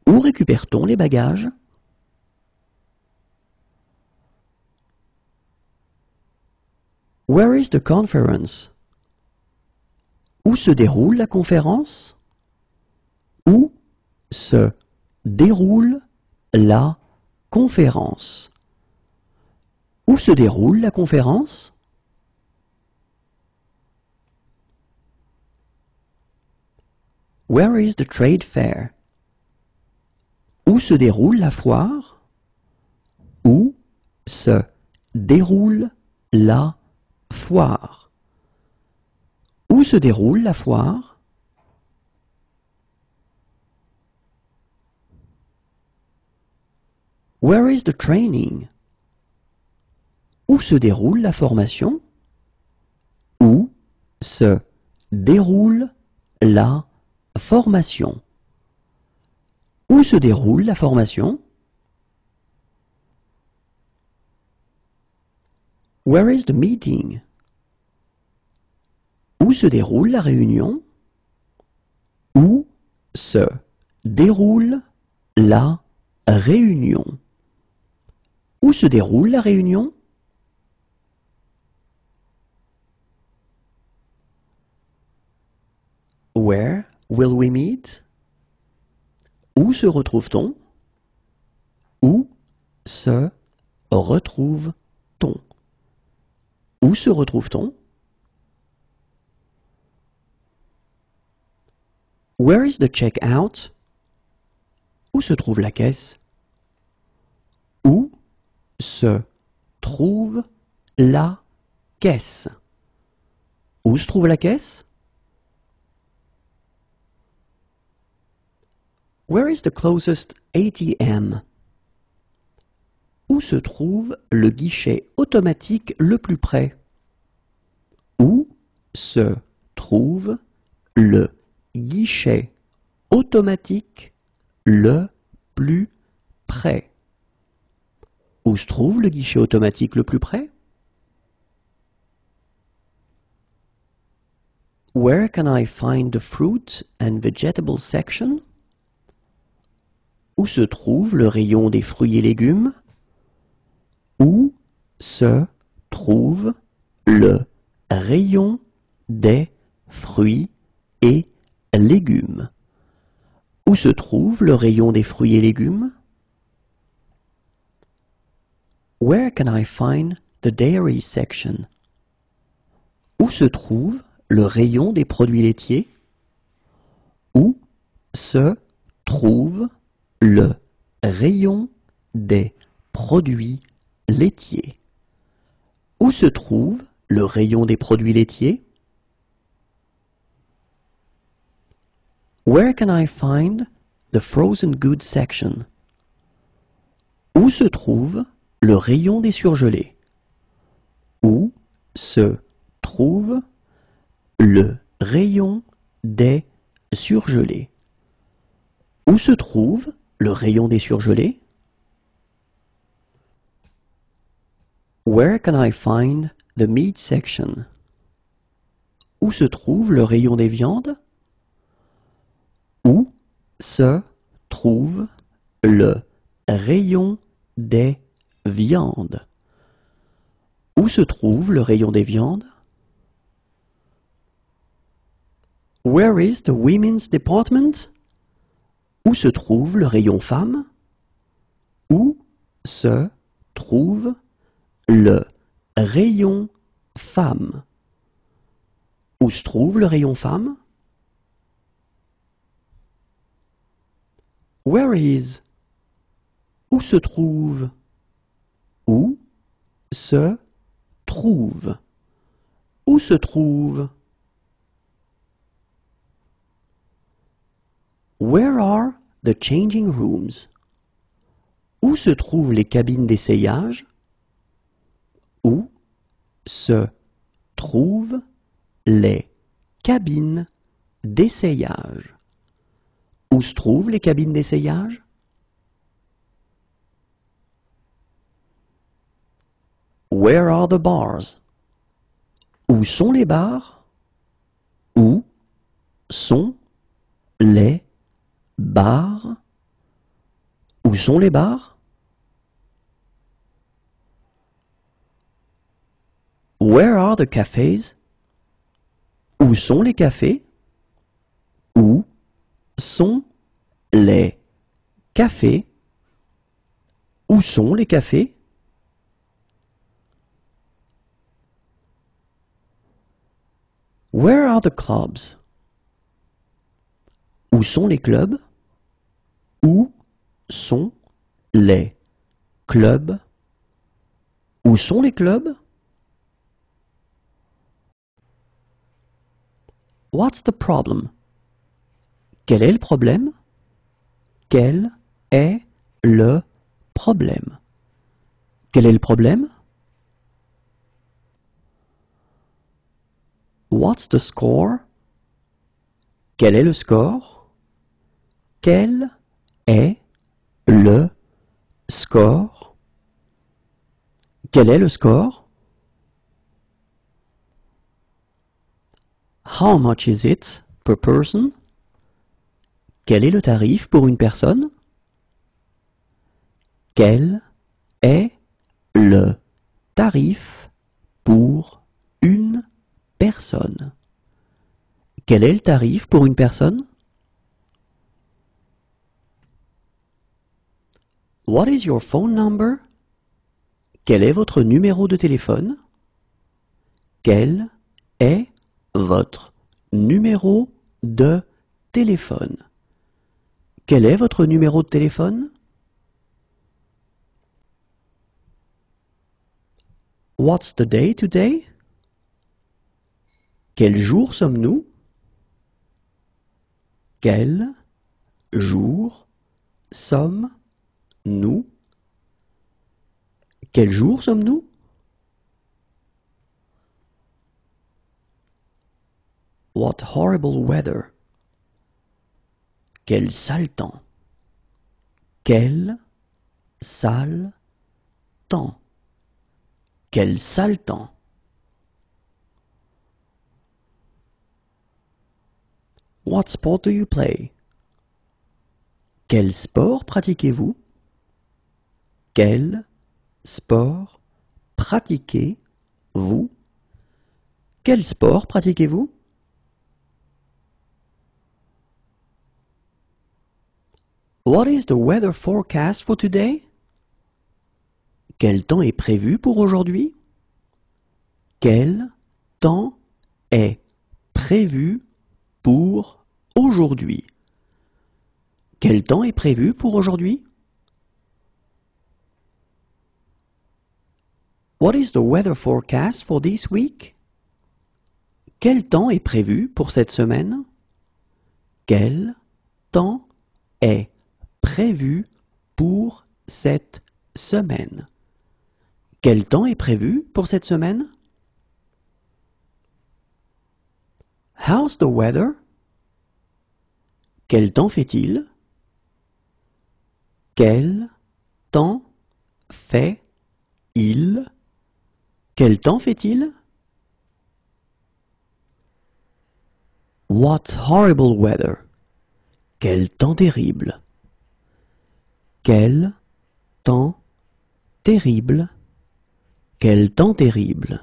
Où récupère-t-on les bagages? Where is the conference? Où se déroule la conférence? Où se déroule la conférence? Où se déroule la conférence? Where is the trade fair? Où se déroule la foire? Où se déroule la foire? Où se déroule la foire? Where is the training? Où se déroule la formation? Où se déroule la formation? Où se déroule la formation? Where is the meeting? Où se déroule la réunion? Où se déroule la réunion? Où se déroule la réunion? Where will we meet? Où se retrouve-t-on? Où se retrouve-t-on? Où se retrouve-t-on? Where is the check-out? Où se trouve la caisse? Où se trouve la caisse? Où se trouve la caisse? Where is the closest ATM Où se trouve le guichet automatique le plus près? Où se trouve le guichet automatique le plus près? Où se trouve le guichet automatique le plus près? Where can I find the fruit and vegetable section? Où se trouve le rayon des fruits et légumes? Où se trouve le rayon des fruits et légumes? Où se trouve le rayon des fruits et légumes? Where can I find the dairy section? Où se trouve le rayon des produits laitiers? Où se trouve le rayon des produits laitiers. Où se trouve le rayon des produits laitiers? Where can I find the frozen goods section? Où se trouve le rayon des surgelés? Où se trouve le rayon des surgelés? Où se trouve le rayon des surgelés? Where can I find the meat section? Où se trouve le rayon des viandes? Où se trouve le rayon des viandes? Où se trouve le rayon des viandes? Where is the women's department? Où se trouve le rayon femme? Où se trouve le rayon femme? Où se trouve le rayon femme? Where is? Où se trouve? Où se trouve? Où se trouve? Where are the changing rooms? Où se trouvent les cabines d'essayage? Où se trouvent les cabines d'essayage? Où se trouvent les cabines d'essayage? Where are the bars? Où sont les bars? Où sont les Bars Où sont les bars? Where are the cafés Où sont les cafés? Où sont les cafés? Où sont les cafés? Where are the clubs? Où sont les clubs? Où sont les clubs? Où sont les clubs? What's the problem? Quel est le problème? Quel est le problème? Quel est le problème? What's the score? Quel est le score? Quel est le score? Quel est le score? How much is it per person? Quel est le tarif pour une personne? Quel est le tarif pour une personne? Quel est le tarif pour une personne? What is your phone number? Quel est votre numéro de téléphone? Quel est votre numéro de téléphone? Quel est votre numéro de téléphone? What's the day today? Quel jour sommes-nous? Quel jour sommes-nous? Quel jour sommes-nous? What horrible weather! Quel sale temps! Quel sale temps! Quel sale temps! What sport do you play? Quel sport pratiquez-vous? Quel sport pratiquez-vous? Quel sport pratiquez-vous? What is the weather forecast for today? Quel temps est prévu pour aujourd'hui? Quel temps est prévu pour aujourd'hui? Quel temps est prévu pour aujourd'hui? What is the weather forecast for this week? Quel temps est prévu pour cette semaine? Quel temps est prévu pour cette semaine? Quel temps est prévu pour cette semaine? How's the weather? Quel temps fait-il? Quel temps fait-il Quel temps fait-il? What horrible weather Quel temps terrible quel temps terrible, quel temps terrible.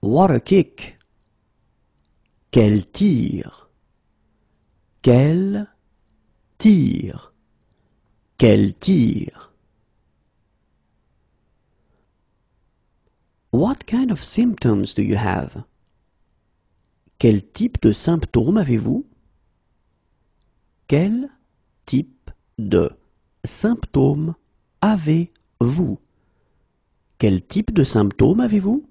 What a kick! Quel tir! Quel tir! Quel tir! What kind of symptoms do you have? Quel type de symptômes avez-vous? Quel type de symptômes avez-vous? Quel type de symptômes avez-vous?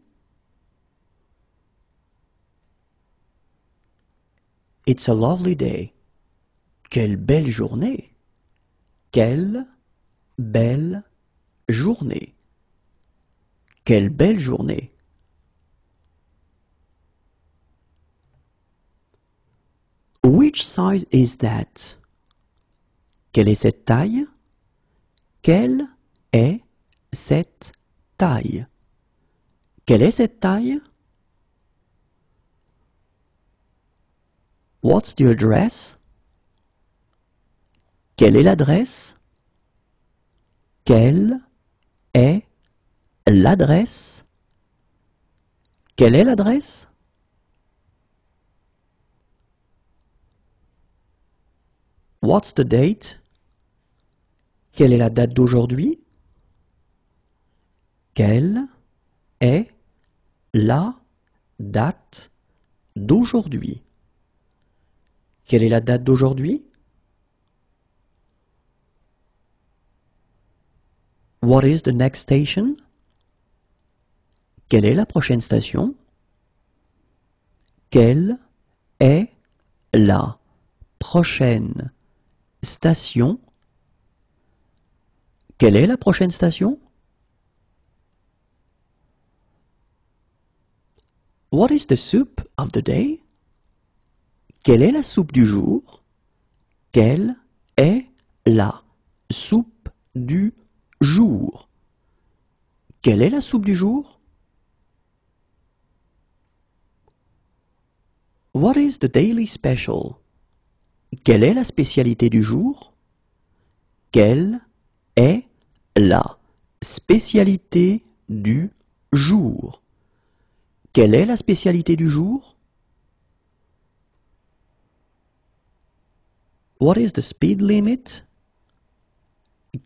It's a lovely day. Quelle belle journée. Quelle belle journée. Quelle belle journée. Which size is that? Quelle est cette taille? Quelle est cette taille? Quelle est cette taille? What's the address? Quelle est l'adresse? Quelle est l'adresse? Quelle est l'adresse? What's the date? Quelle est la date d'aujourd'hui? Quelle est la date d'aujourd'hui? Quelle est la date d'aujourd'hui? What is the next station? Quelle est la prochaine station? Quelle est la prochaine station? Quelle est la prochaine station? What is the soup of the day? Quelle est la soupe du jour? Quelle est la soupe du jour Quelle est la soupe du jour? What is the daily special? Quelle est la spécialité du jour? Quelle est la spécialité du jour? Quelle est la spécialité du jour? What is the speed limit?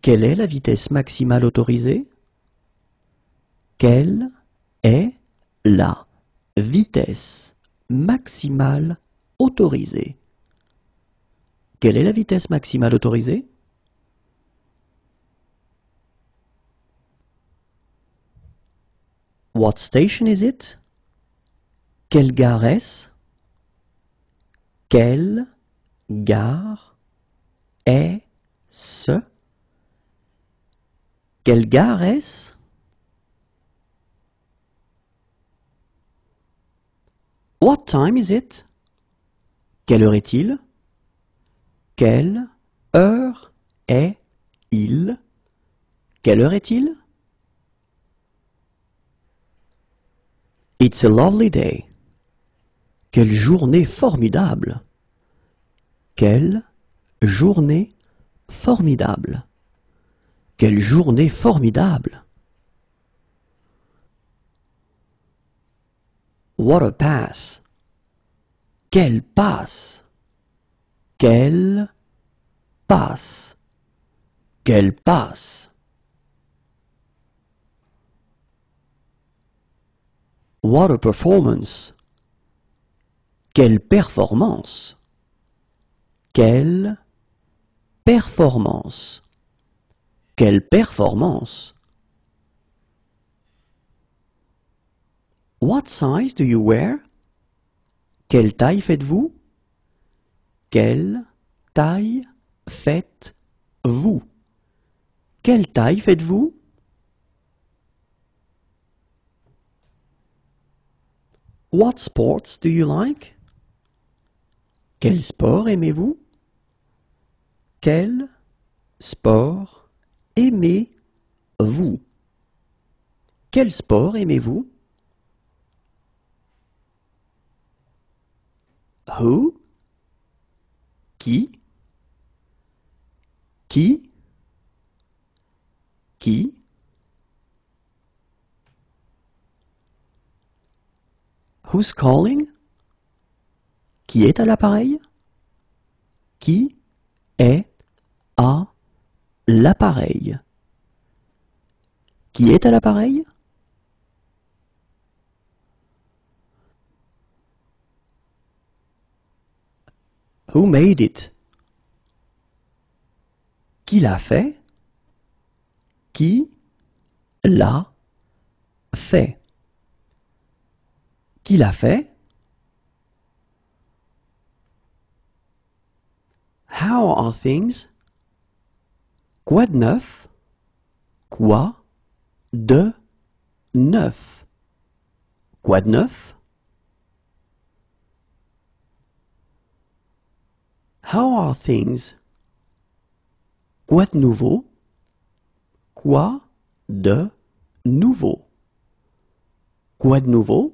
Quelle est la vitesse maximale autorisée? Quelle est la vitesse maximale autorisée? Quelle est la vitesse maximale autorisée? What station is it? Quelle gare est-ce? Quelle gare est-ce? Quelle gare est-ce? What time is it? Quelle heure est-il? Quelle heure est-il? Quelle heure est-il? It's a lovely day. Quelle journée formidable. Quelle journée formidable. Quelle journée formidable. What a pass. Quelle passe. Quelle passe. Quelle passe. What a performance. Quelle performance. Quelle performance. Quelle performance. What size do you wear? Quelle taille faites-vous? Quelle taille faites-vous? Quelle taille faites-vous? What sports do you like? Quel sport aimez-vous? Quel sport aimez-vous? Quel sport aimez-vous? Who? Qui? Qui? Qui? Who's calling? Qui est à l'appareil? Qui est à l'appareil? Qui est à l'appareil? Who made it? Qui l'a fait? Qui l'a fait? Qui l'a fait? How are things? Quoi de neuf? Quoi de neuf? Quoi de neuf? How are things? Quoi de nouveau? Quoi de nouveau? Quoi de nouveau?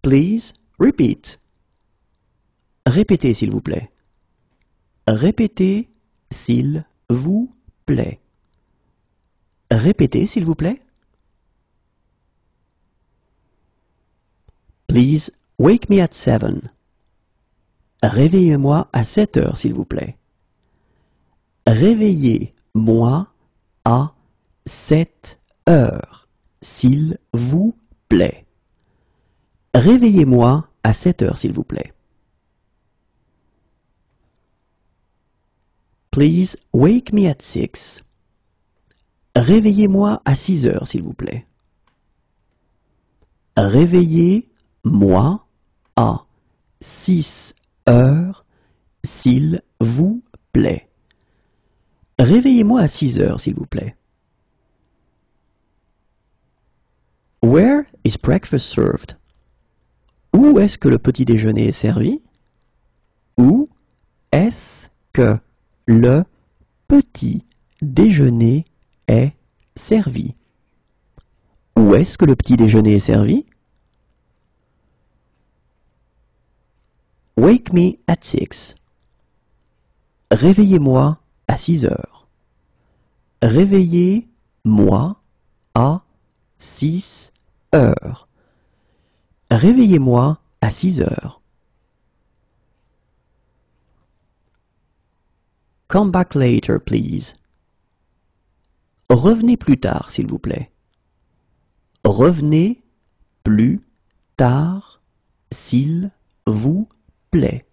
Please repeat. Répétez s'il vous plaît. Répétez s'il vous plaît. Répétez, s'il vous plaît. Please wake me at seven. Réveillez-moi à sept heures, s'il vous plaît. Réveillez-moi à sept heures, s'il vous plaît. Réveillez-moi à sept heures, s'il vous plaît. Please wake me at six. Réveillez-moi à six heures, s'il vous plaît. Réveillez-moi à six heures, s'il vous plaît. Réveillez-moi à six heures, s'il vous plaît. Where is breakfast served? Où est-ce que le petit déjeuner est servi? Où est-ce que le petit déjeuner est servi? Où est-ce que le petit déjeuner est servi? Wake me at six. Réveillez-moi à six heures. Réveillez-moi à six heures. Réveillez-moi à six heures. Come back later, please. Revenez plus tard, s'il vous plaît. Revenez plus tard, s'il vous plaît.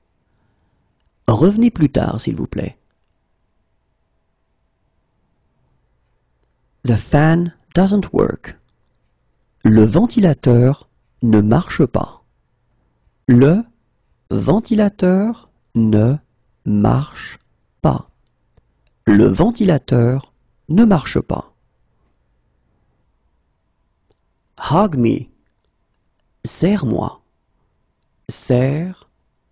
Revenez plus tard, s'il vous plaît. The fan doesn't work. Le ventilateur ne marche pas. Le ventilateur ne marche pas. Le ventilateur ne marche pas. Hug me. Serre-moi. Serre-moi.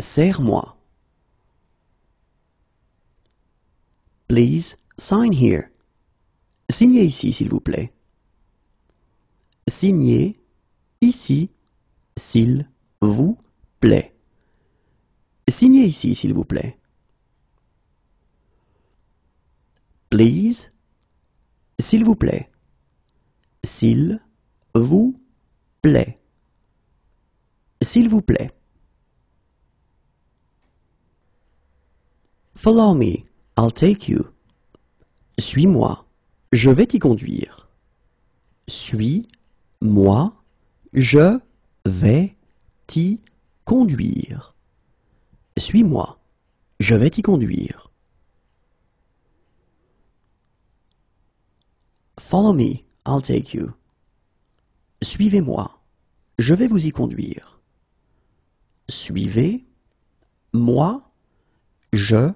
Serre-moi. Please sign here. Signez ici, s'il vous plaît. Signez ici, s'il vous plaît. Signez ici, s'il vous plaît. Please, s'il vous plaît. S'il vous plaît. S'il vous plaît. Follow me, I'll take you. Suis-moi, je vais t'y conduire. Suis-moi, je vais t'y conduire. Suis-moi, je vais t'y conduire. Follow me, I'll take you. Suivez-moi, je vais vous y conduire. Suivez, moi, je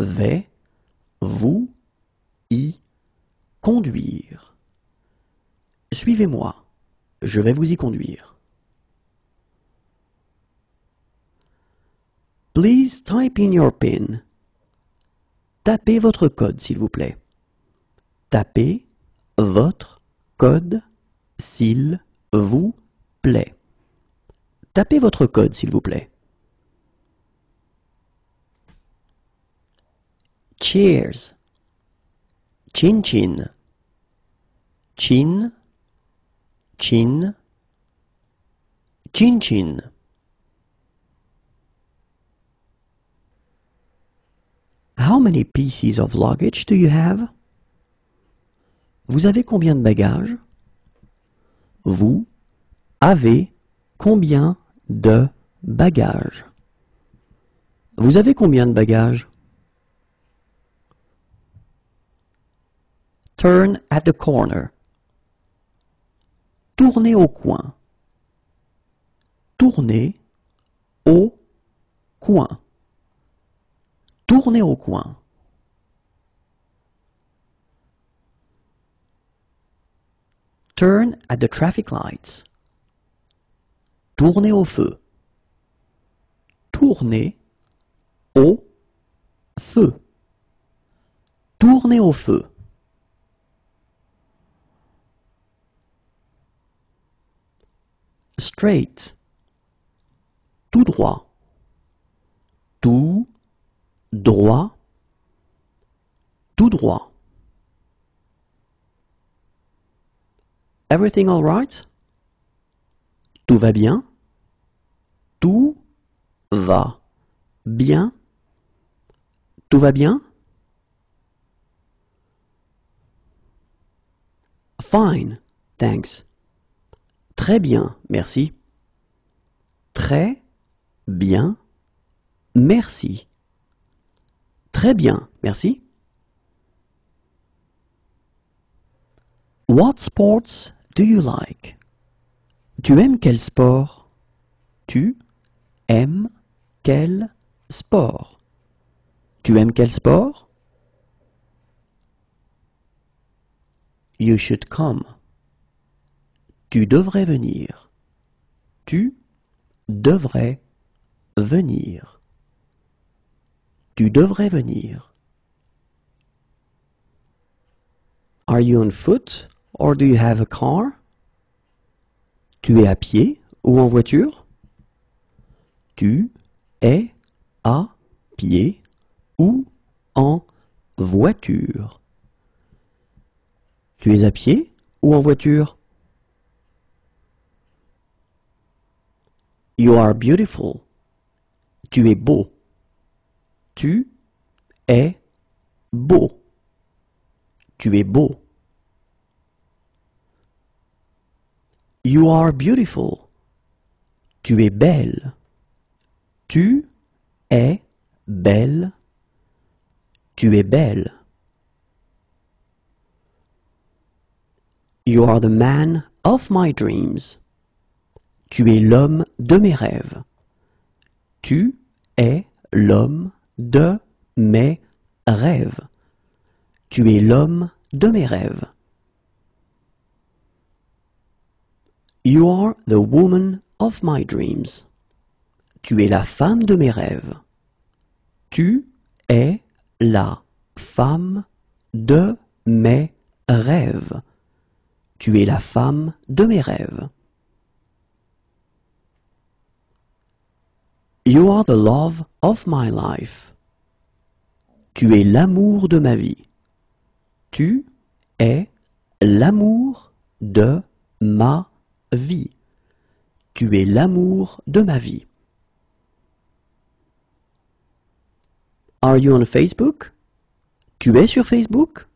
vais vous y conduire. Suivez-moi, je vais vous y conduire. Please type in your PIN. Tapez votre code, s'il vous plaît. Tapez votre code, s'il vous plaît. Tapez votre code, s'il vous plaît. Cheers. Chin chin. Chin. Chin. Chin chin. How many pieces of luggage do you have? Vous avez combien de bagages? Vous avez combien de bagages? Vous avez combien de bagages? Turn at the corner. Tournez au coin. Tournez au coin. Tournez au coin. Turn at the traffic lights. Tournez au feu. Tournez au feu. Tournez au feu. Straight. Tout droit. Tout droit. Tout droit. Everything all right? Tout va bien? Tout va bien? Tout va bien? Fine, thanks. Très bien, merci. Très bien, merci. Très bien, merci. What sports do you like? Tu aimes quel sport? Tu aimes quel sport? Tu aimes quel sport? You should come. Tu devrais venir. Tu devrais venir. Tu devrais venir. Are you on foot? Or do you have a car? Tu es à pied ou en voiture? Tu es à pied ou en voiture? Tu es à pied ou en voiture? You are beautiful. Tu es beau. Tu es beau. Tu es beau. You are beautiful. Tu es belle. Tu es belle. Tu es belle. You are the man of my dreams. Tu es l'homme de mes rêves. Tu es l'homme de mes rêves. Tu es l'homme de mes rêves. You are the woman of my dreams. Tu es la femme de mes rêves. Tu es la femme de mes rêves. Tu es la femme de mes rêves. You are the love of my life. Tu es l'amour de ma vie. Tu es l'amour de ma vie. Tu es l'amour de ma vie. Are you on Facebook? Tu es sur Facebook?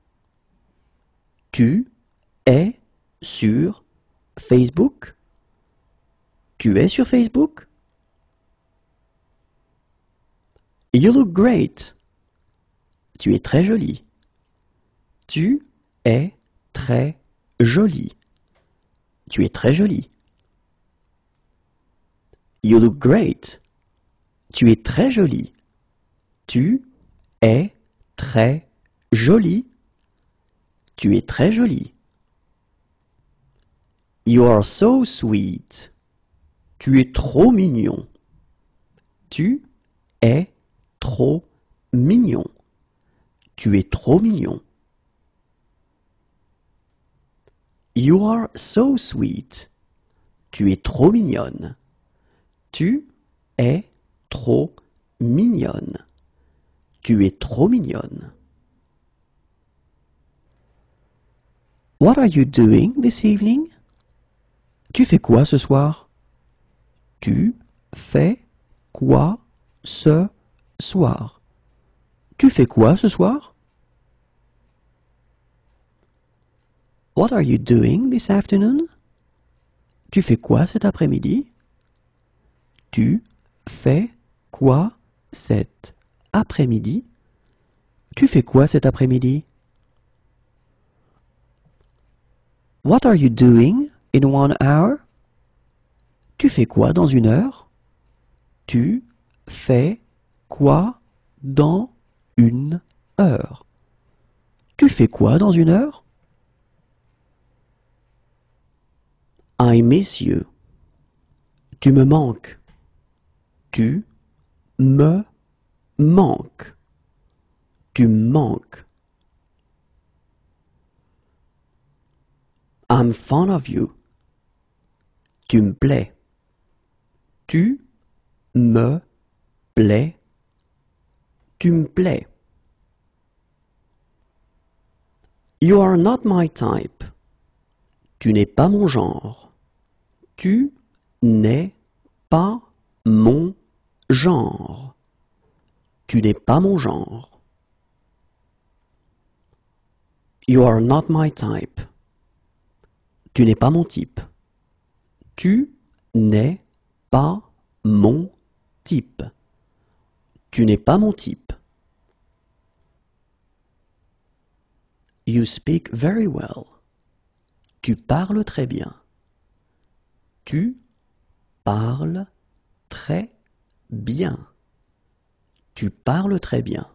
Tu es sur Facebook? Tu es sur Facebook? You look great. Tu es très jolie. Tu es très jolie. Tu es très jolie. You look great. Tu es très jolie. Tu es très jolie. Tu es très jolie. You are so sweet. Tu es trop mignon. Tu es trop mignon. Tu es trop mignon. You are so sweet. Tu es trop mignonne. Tu es trop mignonne. Tu es trop mignonne. What are you doing this evening? Tu fais quoi ce soir? Tu fais quoi ce soir? Tu fais quoi ce soir? What are you doing this afternoon? Tu fais quoi cet après-midi? Tu fais quoi cet après-midi? Tu fais quoi cet après-midi? What are you doing in one hour? Tu fais quoi dans une heure? Tu fais quoi dans une heure? Tu fais quoi dans une heure? I miss you. Tu me manques. Tu me manques. Tu manques. I'm fond of you. Tu me plais. Tu me plais. Tu me plais. You are not my type. Tu n'es pas mon genre. Tu n'es pas mon genre. Tu n'es pas mon genre. You are not my type. Tu n'es pas mon type. Tu n'es pas mon type. Tu n'es pas mon type. You speak very well. Tu parles très bien. Tu parles très bien. Tu parles très bien.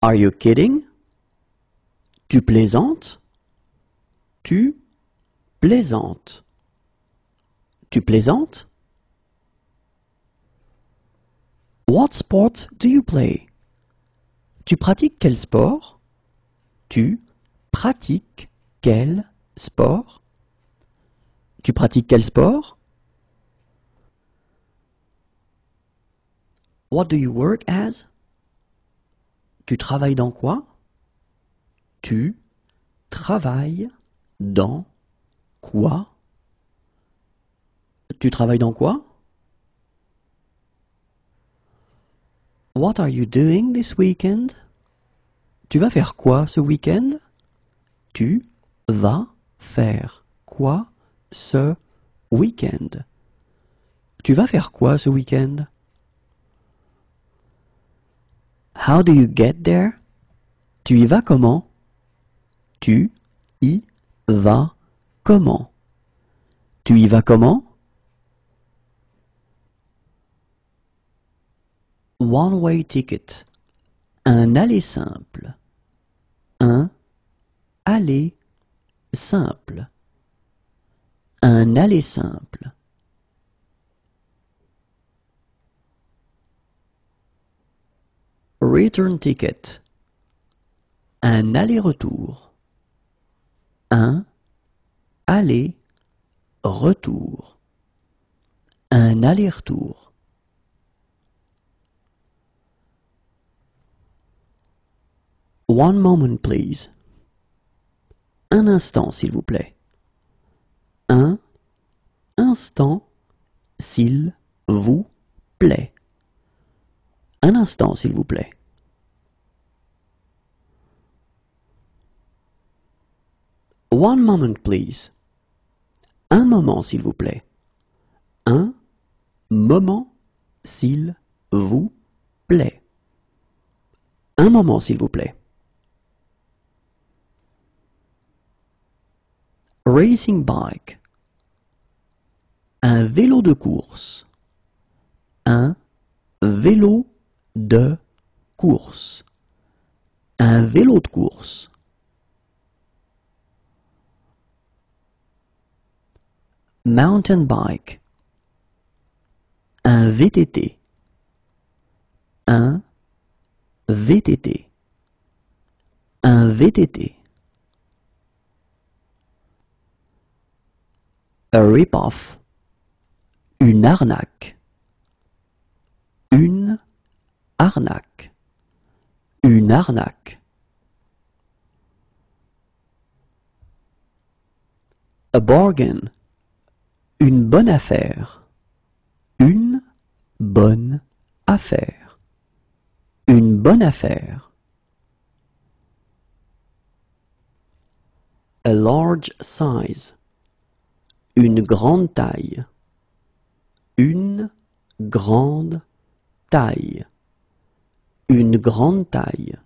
Are you kidding? Tu plaisantes? Tu plaisantes. Tu plaisantes? What sport do you play? Tu pratiques quel sport? Tu pratiques quel sport? Tu pratiques quel sport? What do you work as? Tu travailles dans quoi? Tu travailles dans quoi? Tu travailles dans quoi? What are you doing this weekend? Tu vas faire quoi ce week-end? Tu vas faire quoi ce week-end? Tu vas faire quoi ce week-end? How do you get there? Tu y vas comment? Tu y vas comment? Tu y vas comment? One-way ticket. Un aller simple. Un aller simple. Un aller simple. Return ticket. Un aller-retour. Un aller-retour. Un aller-retour. One moment, please. Un instant, s'il vous plaît. Un instant, s'il vous plaît. Un instant, s'il vous plaît. One moment, please. Un moment, s'il vous plaît. Un moment, s'il vous plaît. Un moment, s'il vous plaît. Racing bike. Un vélo de course. Un vélo de course. Un vélo de course. Mountain bike. Un VTT. Un VTT. Un VTT. A rip-off. Une arnaque. Une arnaque. Une arnaque. A bargain. Une bonne affaire. Une bonne affaire. Une bonne affaire. A large size. Une grande taille. Une grande taille. Une grande taille.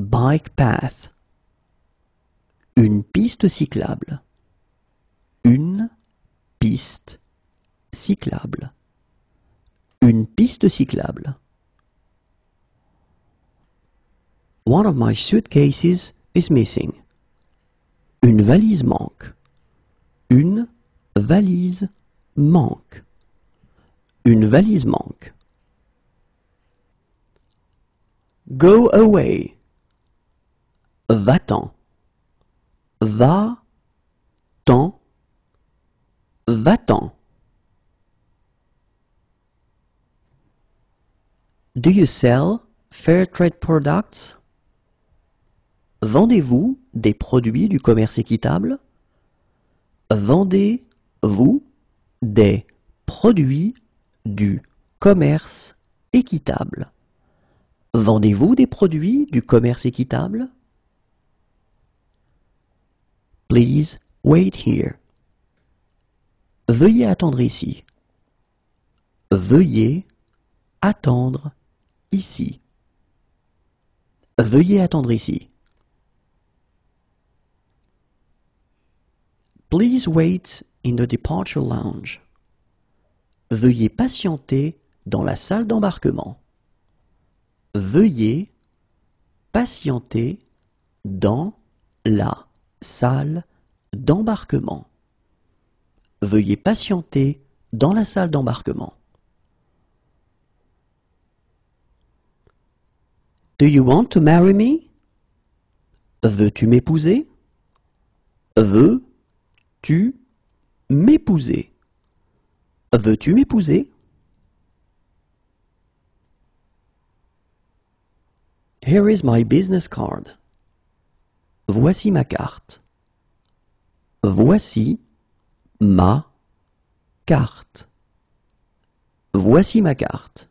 Bike path. Une piste cyclable. Une piste cyclable. Une piste cyclable. One of my suitcases is missing. Une valise manque. Une valise manque. Une valise manque. Go away. Va-t'en. Va-t'en. Va-t'en. Do you sell fair trade products? Vendez-vous des produits du commerce équitable? Vendez-vous des produits du commerce équitable? Vendez-vous des produits du commerce équitable? Please wait here. Veuillez attendre ici. Veuillez attendre ici. Veuillez attendre ici. Please wait in the departure lounge. Veuillez patienter dans la salle d'embarquement. Veuillez patienter dans la salle d'embarquement. Veuillez patienter dans la salle d'embarquement. Do you want to marry me? Veux-tu m'épouser? Veux-tu m'épouser? Veux-tu m'épouser? Here is my business card. Voici ma carte. Voici ma carte. Voici ma carte.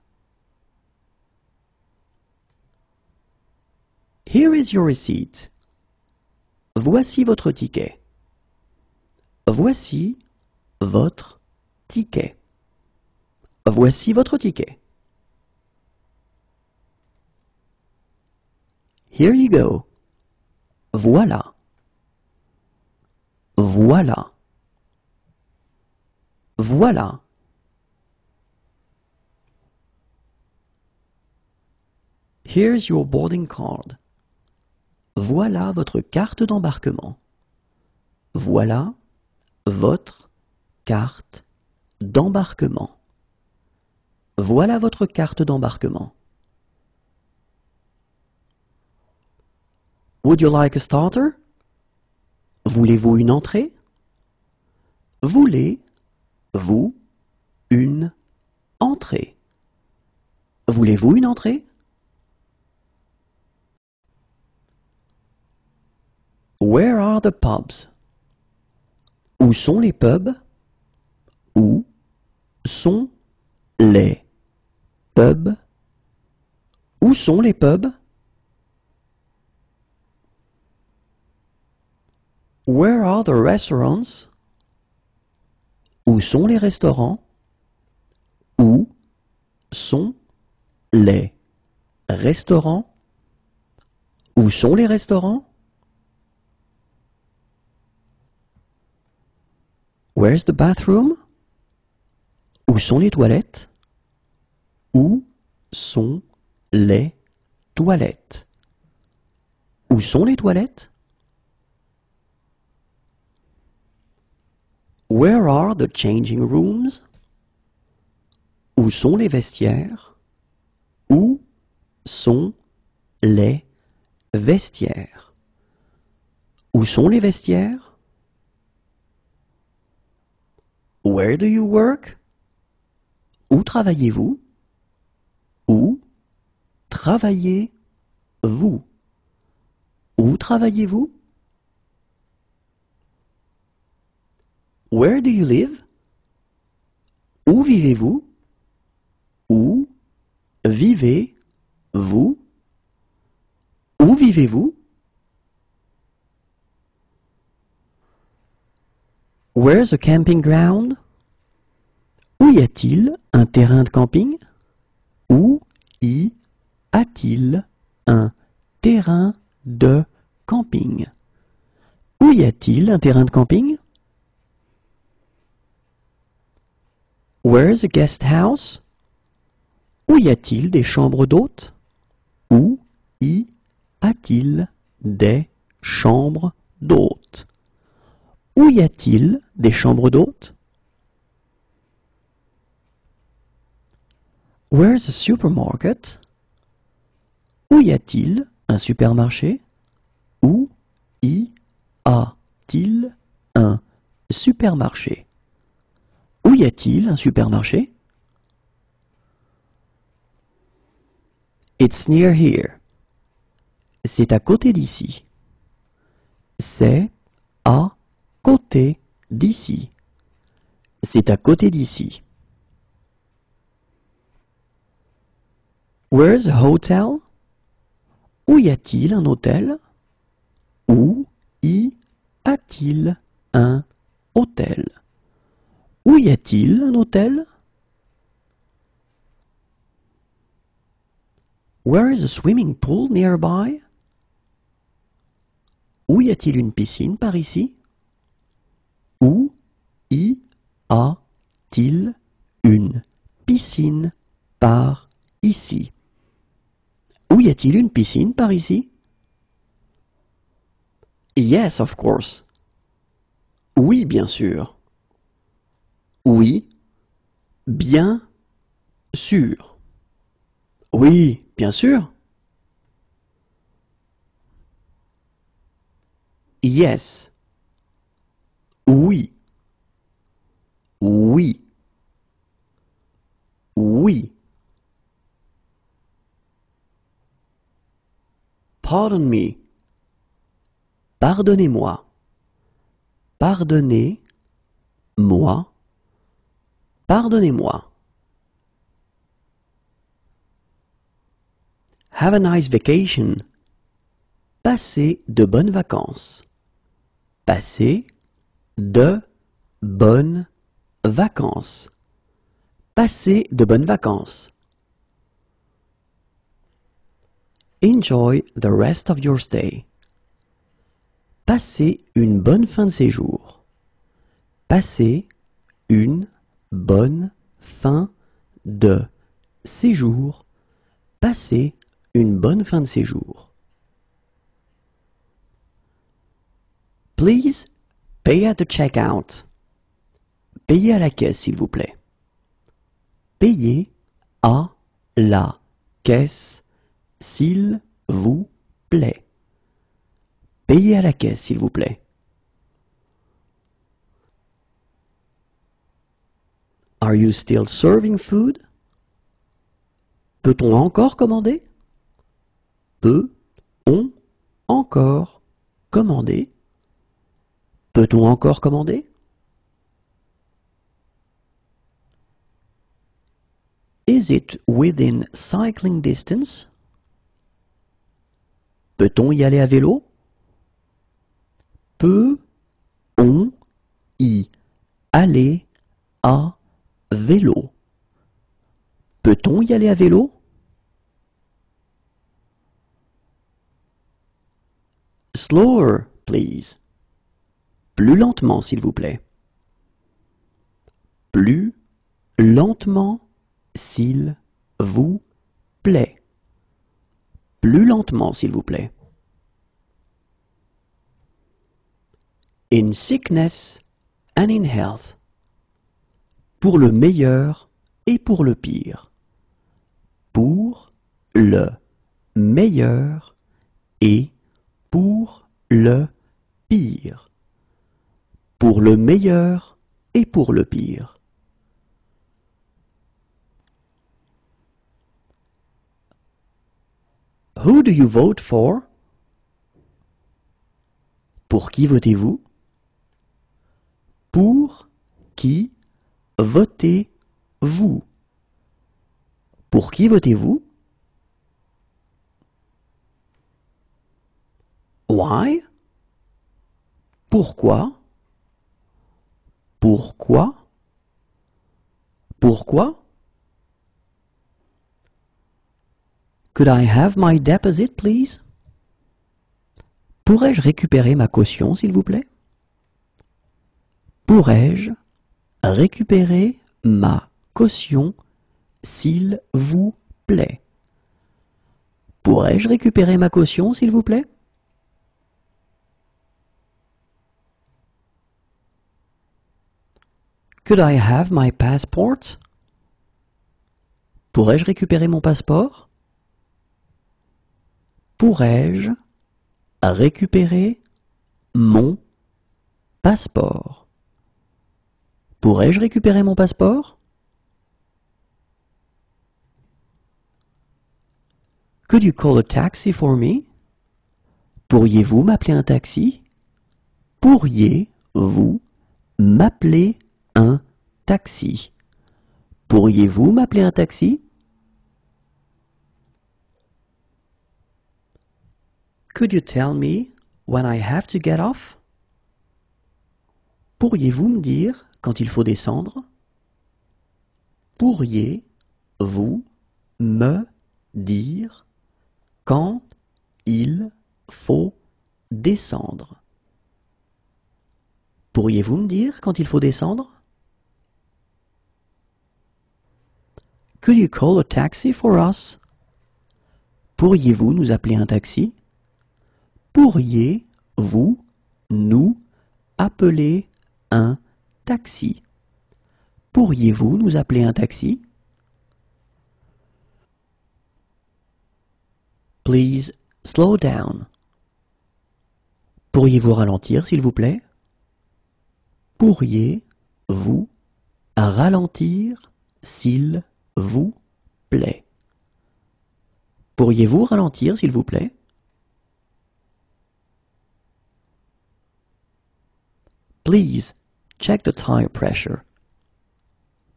Here is your receipt. Voici votre ticket. Voici votre ticket. Voici votre ticket. Here you go. Voilà. Voilà. Voilà. Here's your boarding card. Voilà votre carte d'embarquement. Voilà votre carte d'embarquement. Voilà votre carte d'embarquement. Would you like a starter? Voulez-vous une entrée? Voulez-vous une entrée? Voulez-vous une entrée? Where are the pubs? Où sont les pubs? Où sont les pubs? Où sont les pubs? Where are the restaurants? Où sont les restaurants? Où sont les restaurants? Où sont les restaurants? Where's the bathroom? Où sont les toilettes? Où sont les toilettes? Où sont les toilettes? Where are the changing rooms? Où sont les vestiaires? Où sont les vestiaires? Où sont les vestiaires? Where do you work? Où travaillez-vous? Où travaillez-vous? Où travaillez-vous? Where do you live? Où vivez-vous? Où vivez-vous? Où vivez-vous? Where's a camping ground? Où y a-t-il un terrain de camping? Où y a-t-il un terrain de camping? Où y a-t-il un terrain de camping? Where's a guest house? Où y a-t-il des chambres d'hôtes? Où y a-t-il des chambres d'hôtes? Où y a-t-il des chambres d'hôtes? Where's a supermarket? Où y a-t-il un supermarché? Où y a-t-il un supermarché? Où y a-t-il un supermarché? It's near here. C'est à côté d'ici. C'est à côté d'ici. C'est à côté d'ici. Where's a hotel? Où y a-t-il un hôtel? Où y a-t-il un hôtel? Où y a-t-il un hôtel? Where is a swimming pool nearby? Où y a-t-il une piscine par ici? Où y a-t-il une piscine par ici? Où y a-t-il une piscine par ici? Yes, of course. Oui, bien sûr. Oui, bien sûr. Oui, bien sûr. Yes. Oui. Oui. Oui. Pardon me. Pardonnez-moi. Pardonnez-moi. Pardonnez-moi. Have a nice vacation. Passez de bonnes vacances. Passez de bonnes vacances. Passez de bonnes vacances. Enjoy the rest of your stay. Passez une bonne fin de séjour. Passez une bonne fin de séjour. Passez une bonne fin de séjour. Please pay at the checkout. Payez à la caisse, s'il vous plaît. Payez à la caisse, s'il vous plaît. Payez à la caisse, s'il vous plaît. Are you still serving food? Peut-on encore commander? Peut-on encore commander? Peut-on encore commander? Is it within cycling distance? Peut-on y aller à vélo? Peut-on y aller à vélo? Peut-on y aller à vélo? Slower, please. Plus lentement, s'il vous plaît. Plus lentement, s'il vous plaît. Plus lentement, s'il vous plaît. In sickness and in health. Pour le meilleur et pour le pire. Pour le meilleur et pour le pire. Pour le meilleur et pour le pire. Who do you vote for? Pour qui votez-vous? Pour qui votez-vous? Pour qui votez-vous? Why? Pourquoi? Pourquoi? Pourquoi? Could I have my deposit, please? Pourrais-je récupérer ma caution, s'il vous plaît? Pourrais-je récupérer ma caution, s'il vous plaît? Ma caution, s'il vous plaît? Could I have my passport? Pourrais-je récupérer mon passeport? Pourrais-je récupérer mon passeport? Pourrais-je récupérer mon passeport? Could you call a taxi for me? Pourriez-vous m'appeler un taxi? Pourriez-vous m'appeler un taxi? Pourriez-vous m'appeler un taxi? Could you tell me when I have to get off? Pourriez-vous me dire quand il faut descendre? Pourriez-vous me dire quand il faut descendre? Pourriez-vous me dire quand il faut descendre? Could you call a taxi for us? Pourriez-vous nous appeler un taxi? Pourriez-vous nous appeler un taxi? Pourriez-vous nous appeler un taxi? Please slow down. Pourriez-vous ralentir, s'il vous plaît? Pourriez-vous ralentir, s'il vous plaît? Pourriez-vous ralentir, s'il vous plaît? Please check the tire pressure.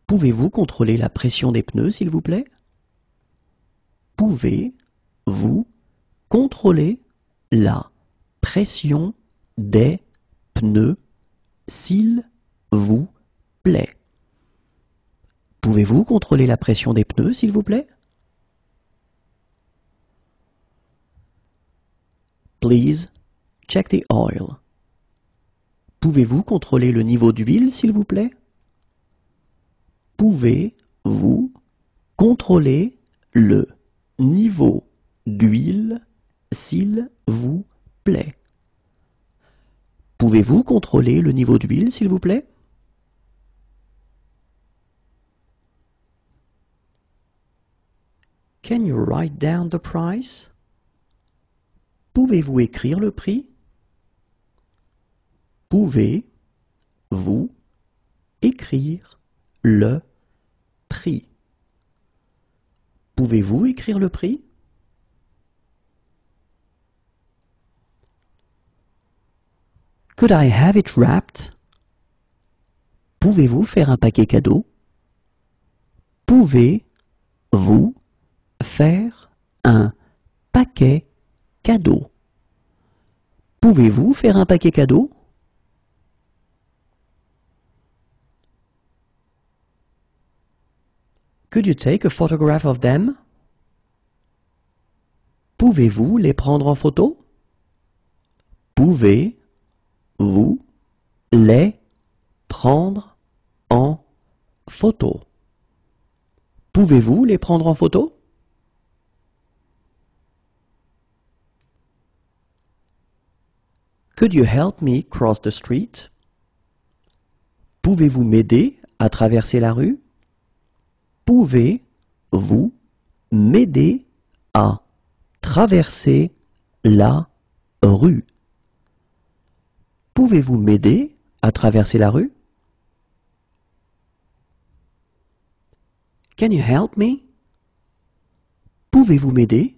Pouvez-vous contrôler la pression des pneus, s'il vous plaît? Pouvez-vous contrôler la pression des pneus, s'il vous plaît? Pouvez-vous contrôler la pression des pneus, s'il vous plaît? Please check the oil. Pouvez-vous contrôler le niveau d'huile, s'il vous plaît? Pouvez-vous contrôler le niveau d'huile, s'il vous plaît? Pouvez-vous contrôler le niveau d'huile, s'il vous plaît? Can you write down the price? Pouvez-vous écrire le prix? Pouvez-vous écrire le prix. Pouvez-vous écrire le prix? Could I have it wrapped? Pouvez-vous faire un paquet cadeau? Pouvez-vous faire un paquet cadeau? Pouvez-vous faire un paquet cadeau? Could you take a photograph of them? Pouvez-vous les prendre en photo? Pouvez-vous les prendre en photo? Pouvez-vous les prendre en photo? Could you help me cross the street? Pouvez-vous m'aider à traverser la rue? Pouvez-vous m'aider à traverser la rue. Pouvez-vous m'aider à traverser la rue? Can you help me? Pouvez-vous m'aider?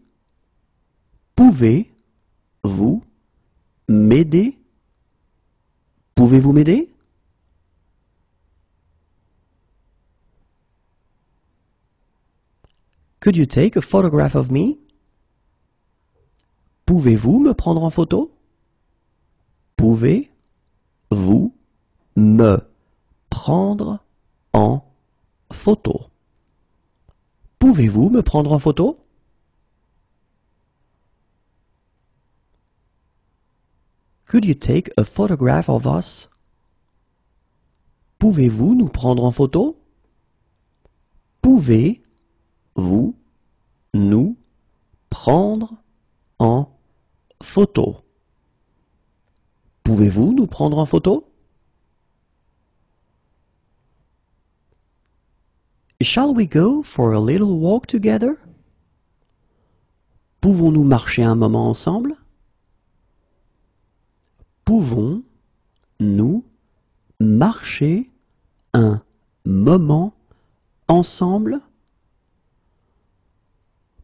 Pouvez-vous m'aider? Pouvez-vous m'aider? Could you take a photograph of me? Pouvez-vous me prendre en photo? Pouvez-vous me prendre en photo? Photo? Could you take a photograph of us? Pouvez-vous nous prendre en photo? Pouvez vous nous prendre en photo. Pouvez-vous nous prendre en photo? Shall we go for a little walk together? Pouvons-nous marcher un moment ensemble? Pouvons-nous marcher un moment ensemble?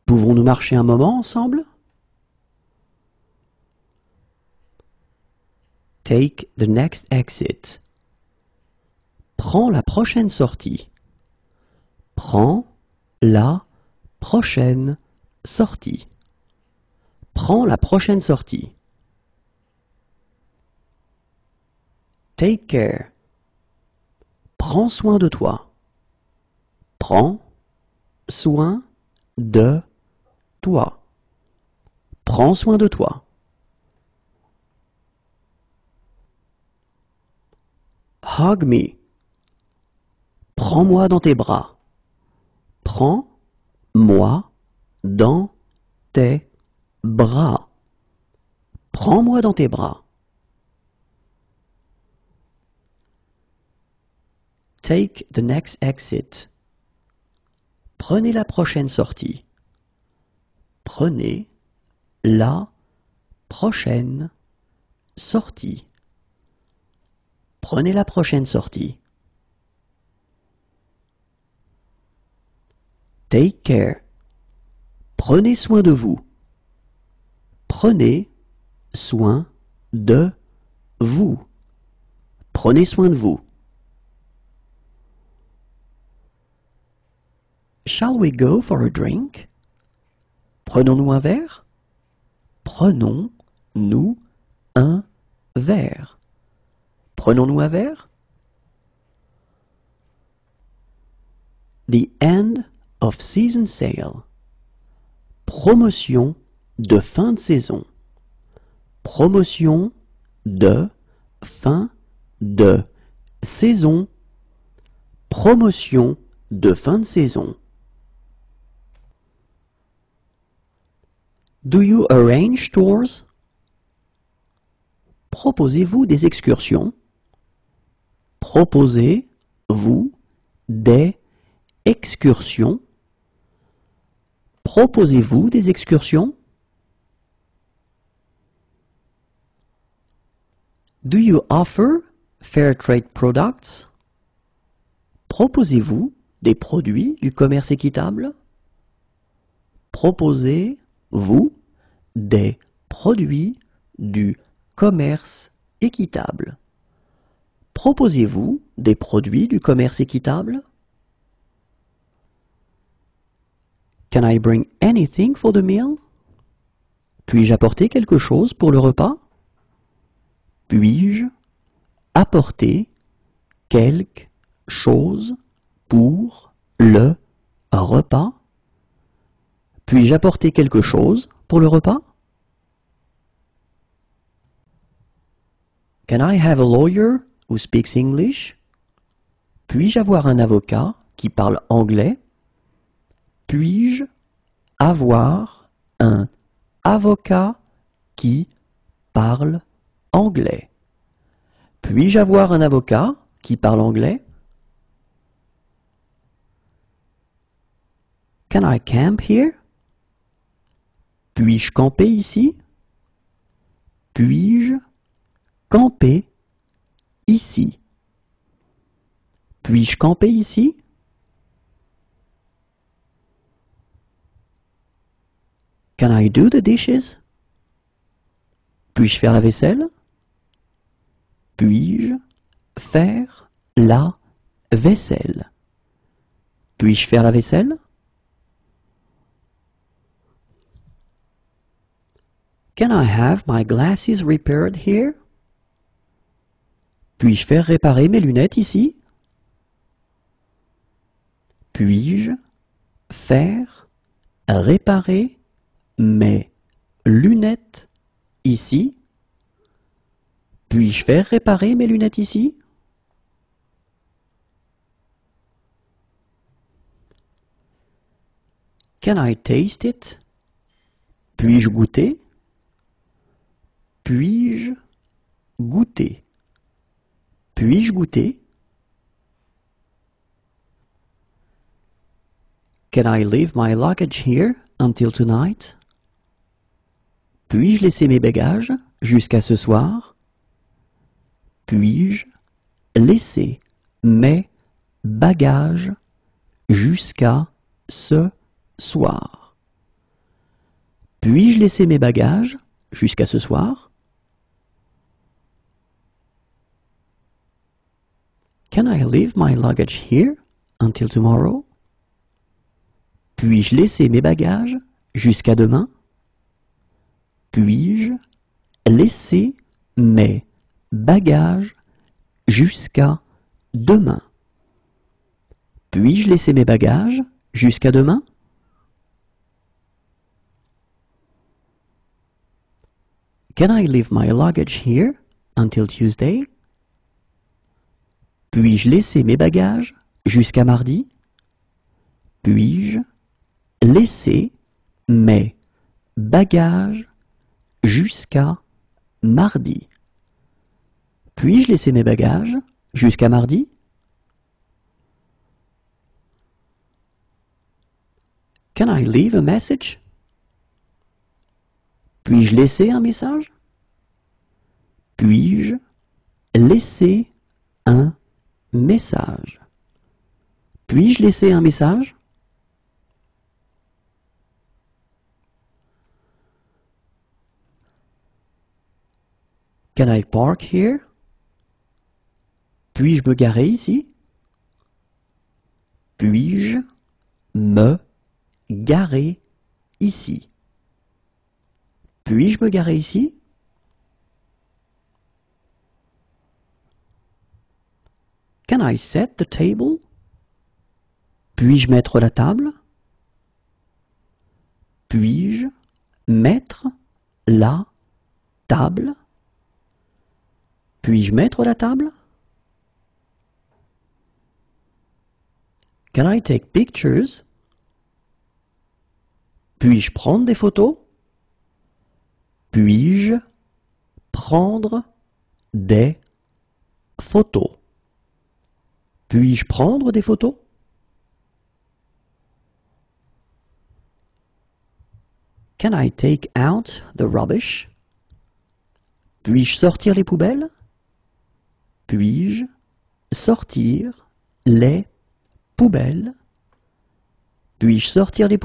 Pouvons-nous marcher un moment ensemble? Take the next exit. Prends la prochaine sortie. Prends la prochaine sortie. Prends la prochaine sortie. Take care. Prends soin de toi. Prends soin de toi. Prends soin de toi. Hug me. Prends-moi dans tes bras. Prends-moi dans tes bras. Prends-moi dans tes bras. Take the next exit. Prenez la prochaine sortie. Prenez la prochaine sortie. Prenez la prochaine sortie. Take care. Prenez soin de vous. Prenez soin de vous. Prenez soin de vous. Shall we go for a drink? Prenons-nous un verre? Prenons-nous un verre? Prenons-nous un verre? The end of season sale. Promotion de fin de saison. Promotion de fin de saison. Promotion de fin de saison. Do you arrange tours? Proposez-vous des excursions? Proposez-vous des excursions? Proposez-vous des excursions? Do you offer fair trade products? Proposez-vous des produits du commerce équitable? Proposez-vous des produits du commerce équitable? Proposez-vous des produits du commerce équitable? Can I bring anything for the meal? Puis-je apporter quelque chose pour le repas? Puis-je apporter quelque chose pour le repas? Puis-je quelque chose pour le repas? Can I have a lawyer who speaks English? Puis-je avoir un avocat qui parle anglais? Puis-je avoir un avocat qui parle anglais? Puis-je avoir un avocat qui parle anglais? Can I camp here? Puis-je camper ici? Puis-je camper ici? Puis-je camper ici? Can I do the dishes? Puis-je faire la vaisselle? Puis-je faire la vaisselle? Puis-je faire la vaisselle? Can I have my glasses repaired here? Puis-je faire réparer mes lunettes ici? Puis-je faire réparer mes lunettes ici? Puis-je faire réparer mes lunettes ici? Can I taste it? Puis-je goûter? Puis-je goûter? Puis-je goûter? Can I leave my luggage here until tonight? Puis-je laisser mes bagages jusqu'à ce soir? Puis-je laisser mes bagages jusqu'à ce soir? Puis-je laisser mes bagages jusqu'à ce soir? Can I leave my luggage here until tomorrow? Puis-je laisser mes bagages jusqu'à demain? Puis-je laisser mes bagages jusqu'à demain? Puis-je laisser mes bagages jusqu'à demain? Can I leave my luggage here until Tuesday? Puis-je laisser mes bagages jusqu'à mardi? Puis-je laisser mes bagages jusqu'à mardi? Puis-je laisser mes bagages jusqu'à mardi? Can I leave a message? Puis-je laisser un message? Puis-je laisser un message. Puis-je laisser un message? Can I park here? Puis-je me garer ici? Puis-je me garer ici? Puis-je me garer ici? Can I set the table? Puis-je mettre la table? Puis-je mettre la table? Puis-je mettre la table? Can I take pictures? Puis-je prendre des photos? Puis-je prendre des photos? Puis-je prendre des photos? Can I take out the rubbish? Puis-je sortir les poubelles? Puis-je sortir les poubelles? Puis-je sortir les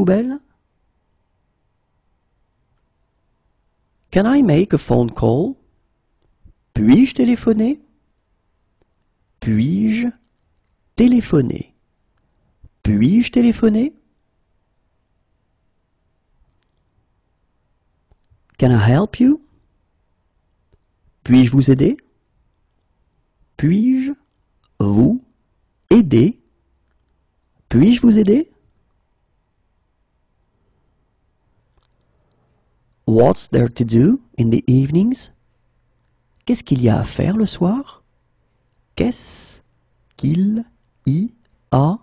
Can I make a phone call? Puis-je téléphoner? Puis-je téléphoner. Puis-je téléphoner? Can I help you? Puis-je vous aider? Puis-je vous aider? Puis-je vous aider? What's there to do in the evenings? Qu'est-ce qu'il y a à faire le soir? Qu'est-ce qu'il y a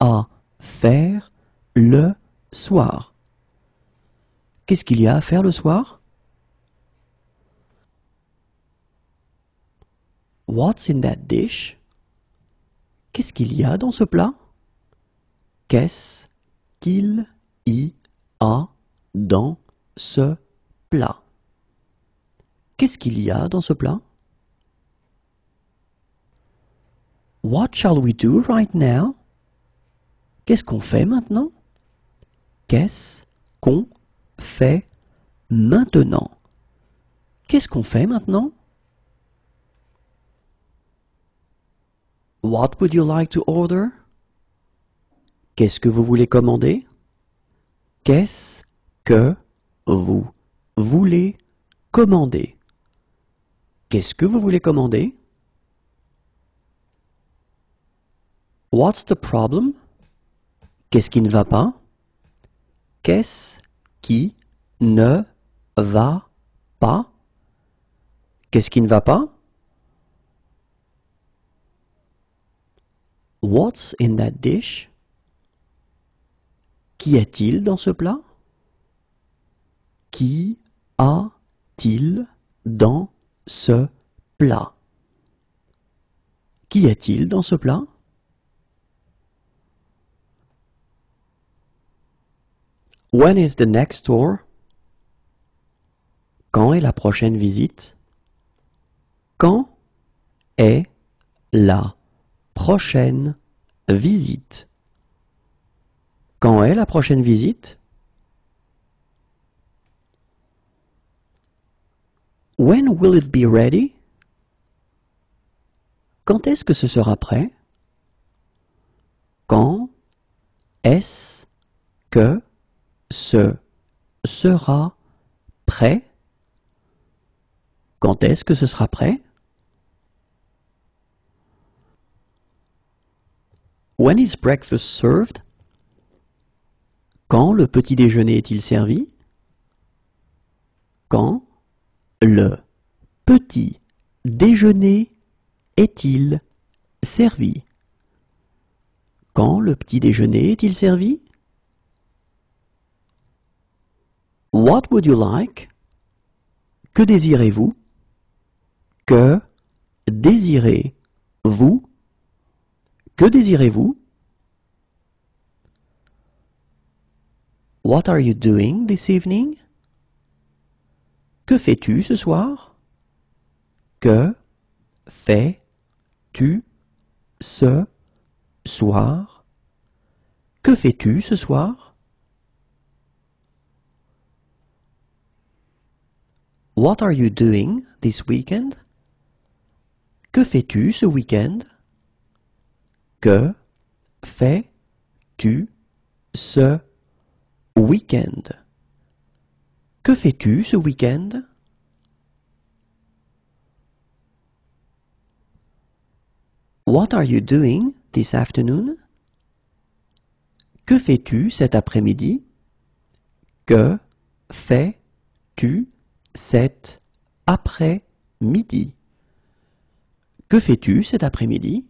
à faire le soir. Qu'est-ce qu'il y a à faire le soir? What's in that dish? Qu'est-ce qu'il y a dans ce plat? Qu'est-ce qu'il y a dans ce plat? Qu'est-ce qu'il y a dans ce plat? What shall we do right now? Qu'est-ce qu'on fait maintenant? Qu'est-ce qu'on fait maintenant? Qu'est-ce qu'on fait maintenant? What would you like to order? Qu'est-ce que vous voulez commander? Qu'est-ce que vous voulez commander? Qu'est-ce que vous voulez commander? What's the problem? Qu'est-ce qui ne va pas? Qu'est-ce qui ne va pas? Qu'est-ce qui ne va pas? What's in that dish? Qu'y a-t-il dans ce plat? Qu'y a-t-il dans ce plat? Qu'y a-t-il dans ce plat? When is the next tour? Quand est la prochaine visite? Quand est la prochaine visite? Quand est la prochaine visite? When will it be ready? Quand est-ce que ce sera prêt? Quand est-ce que ce sera prêt? Quand est-ce que ce sera prêt? When is breakfast served? Quand le petit déjeuner est-il servi? Quand le petit déjeuner est-il servi? Quand le petit déjeuner est-il servi? What would you like? Que désirez-vous? Que désirez-vous? Que désirez-vous? What are you doing this evening? Que fais-tu ce soir? Que fais-tu ce soir? Que fais-tu ce soir? What are you doing this weekend? Que fais-tu ce week-end? Que fais-tu ce week-end? Que fais-tu ce week-end? What are you doing this afternoon? Que fais-tu cet après-midi? Que fais-tu cet après-midi? Que fais-tu cet après-midi?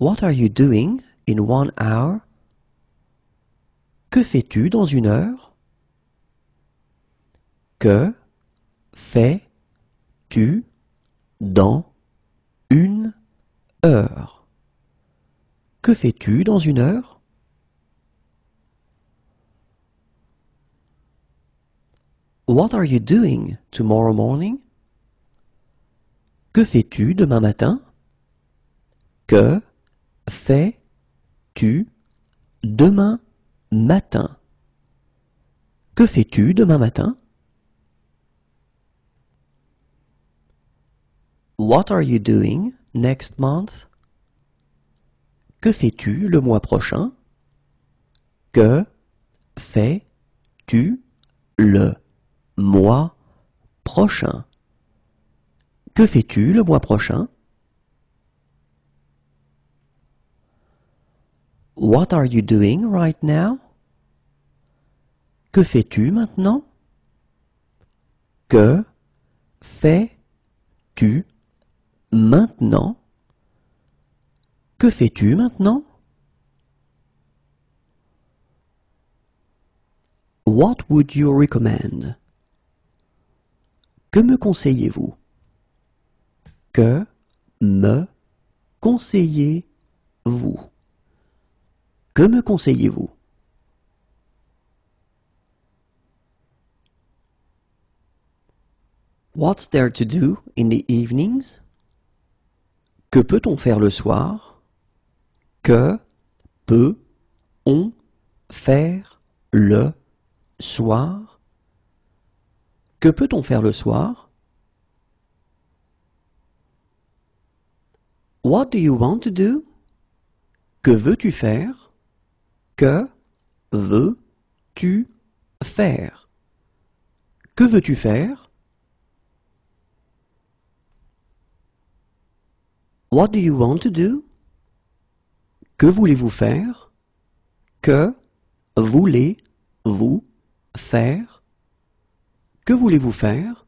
What are you doing in one hour? Que fais-tu dans une heure? Que fais-tu dans une heure? Que fais-tu dans une heure? What are you doing tomorrow morning? Que fais-tu demain matin? Que fais-tu demain matin? Que fais-tu demain matin? What are you doing next month? Que fais-tu le mois prochain? Que fais-tu le mois prochain? Que fais-tu le mois prochain? What are you doing right now? Que fais-tu maintenant? Que fais-tu maintenant? Que fais-tu maintenant? What would you recommend? Que me conseillez-vous? Que me conseillez-vous? Que me conseillez-vous? What's there to do in the evenings? Que peut-on faire le soir? Que peut-on faire le soir? Que peut-on faire le soir? What do you want to do? Que veux-tu faire? Que veux-tu faire? Que veux-tu faire? What do you want to do? Que voulez-vous faire? Que voulez-vous faire? Que voulez-vous faire?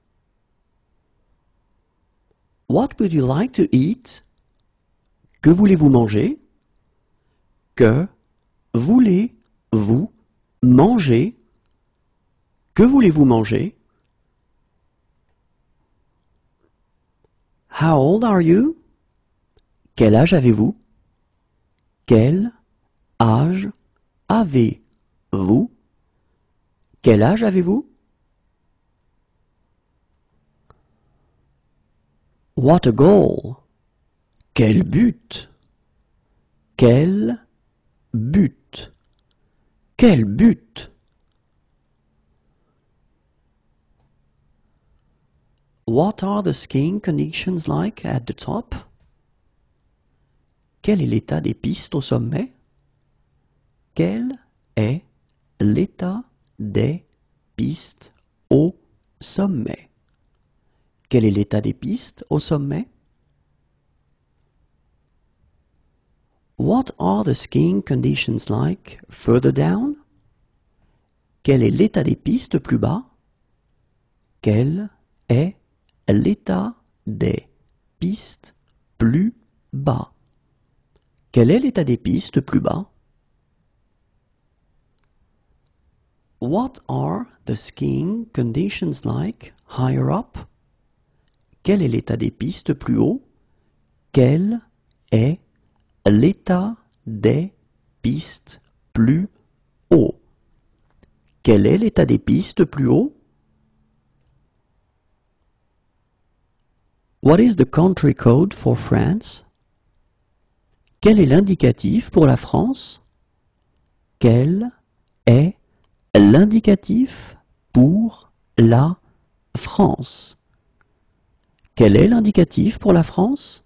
What would you like to eat? Que voulez-vous manger? Que voulez-vous manger? Que voulez-vous manger? How old are you? Quel âge avez-vous? Quel âge avez-vous? Quel âge avez-vous? What a goal! Quel but! Quel but! Quel but! What are the skiing conditions like at the top? Quel est l'état des pistes au sommet? Quel est l'état des pistes au sommet? Quel est l'état des pistes au sommet? What are the skiing conditions like further down? Quel est l'état des pistes plus bas? Quel est l'état des pistes plus bas? Quel est l'état des pistes plus bas? What are the skiing conditions like higher up? Quel est l'état des pistes plus haut? Quel est l'état des pistes plus haut? Quel est l'état des pistes plus haut? What is the country code for France? Quel est l'indicatif pour la France? Quel est l'indicatif pour la France? Quel est l'indicatif pour la France?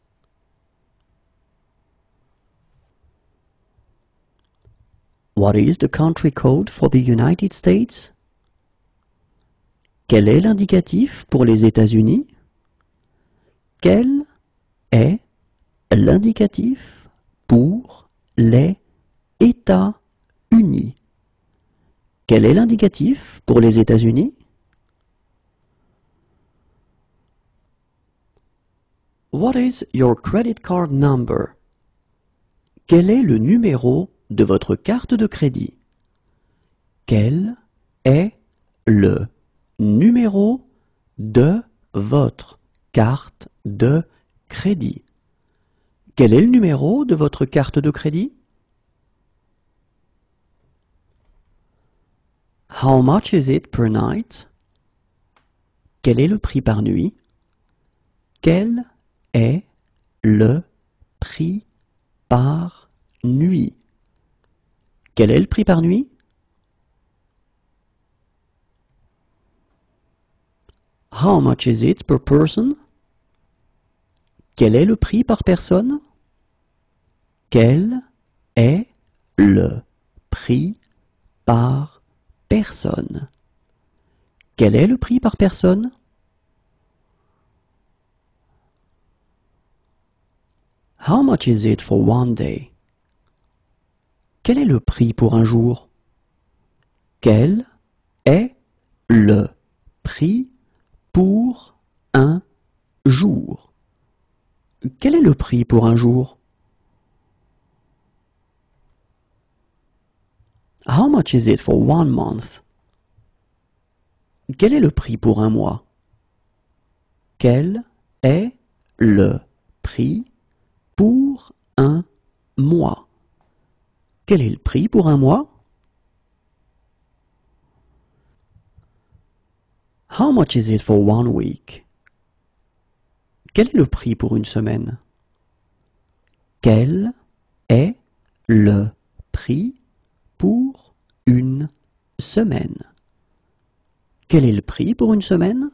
What is the country code for the United States? Quel est l'indicatif pour les États-Unis? Quel est l'indicatif pour les États-Unis? Quel est l'indicatif pour les États-Unis? What is your credit card number? Quel est le numéro de votre carte de crédit? Quel est le numéro de votre carte de crédit? Quel est le numéro de votre carte de crédit? How much is it per night? Quel est le prix par nuit? Quel est le prix par nuit? Quel est le prix par nuit? How much is it per person? Quel est le prix par personne? Quel est le prix par personne? Quel est le prix par personne? How much is it for one day? Quel est le prix pour un jour? Quel est le prix pour un jour? Quel est le prix pour un jour? How much is it for one month? Quel est le prix pour un mois? Quel est le prix pour un mois? Quel est le prix pour un mois? How much is it for one week? Quel est le prix pour une semaine? Quel est le prix pour une semaine? Quel est le prix pour une semaine?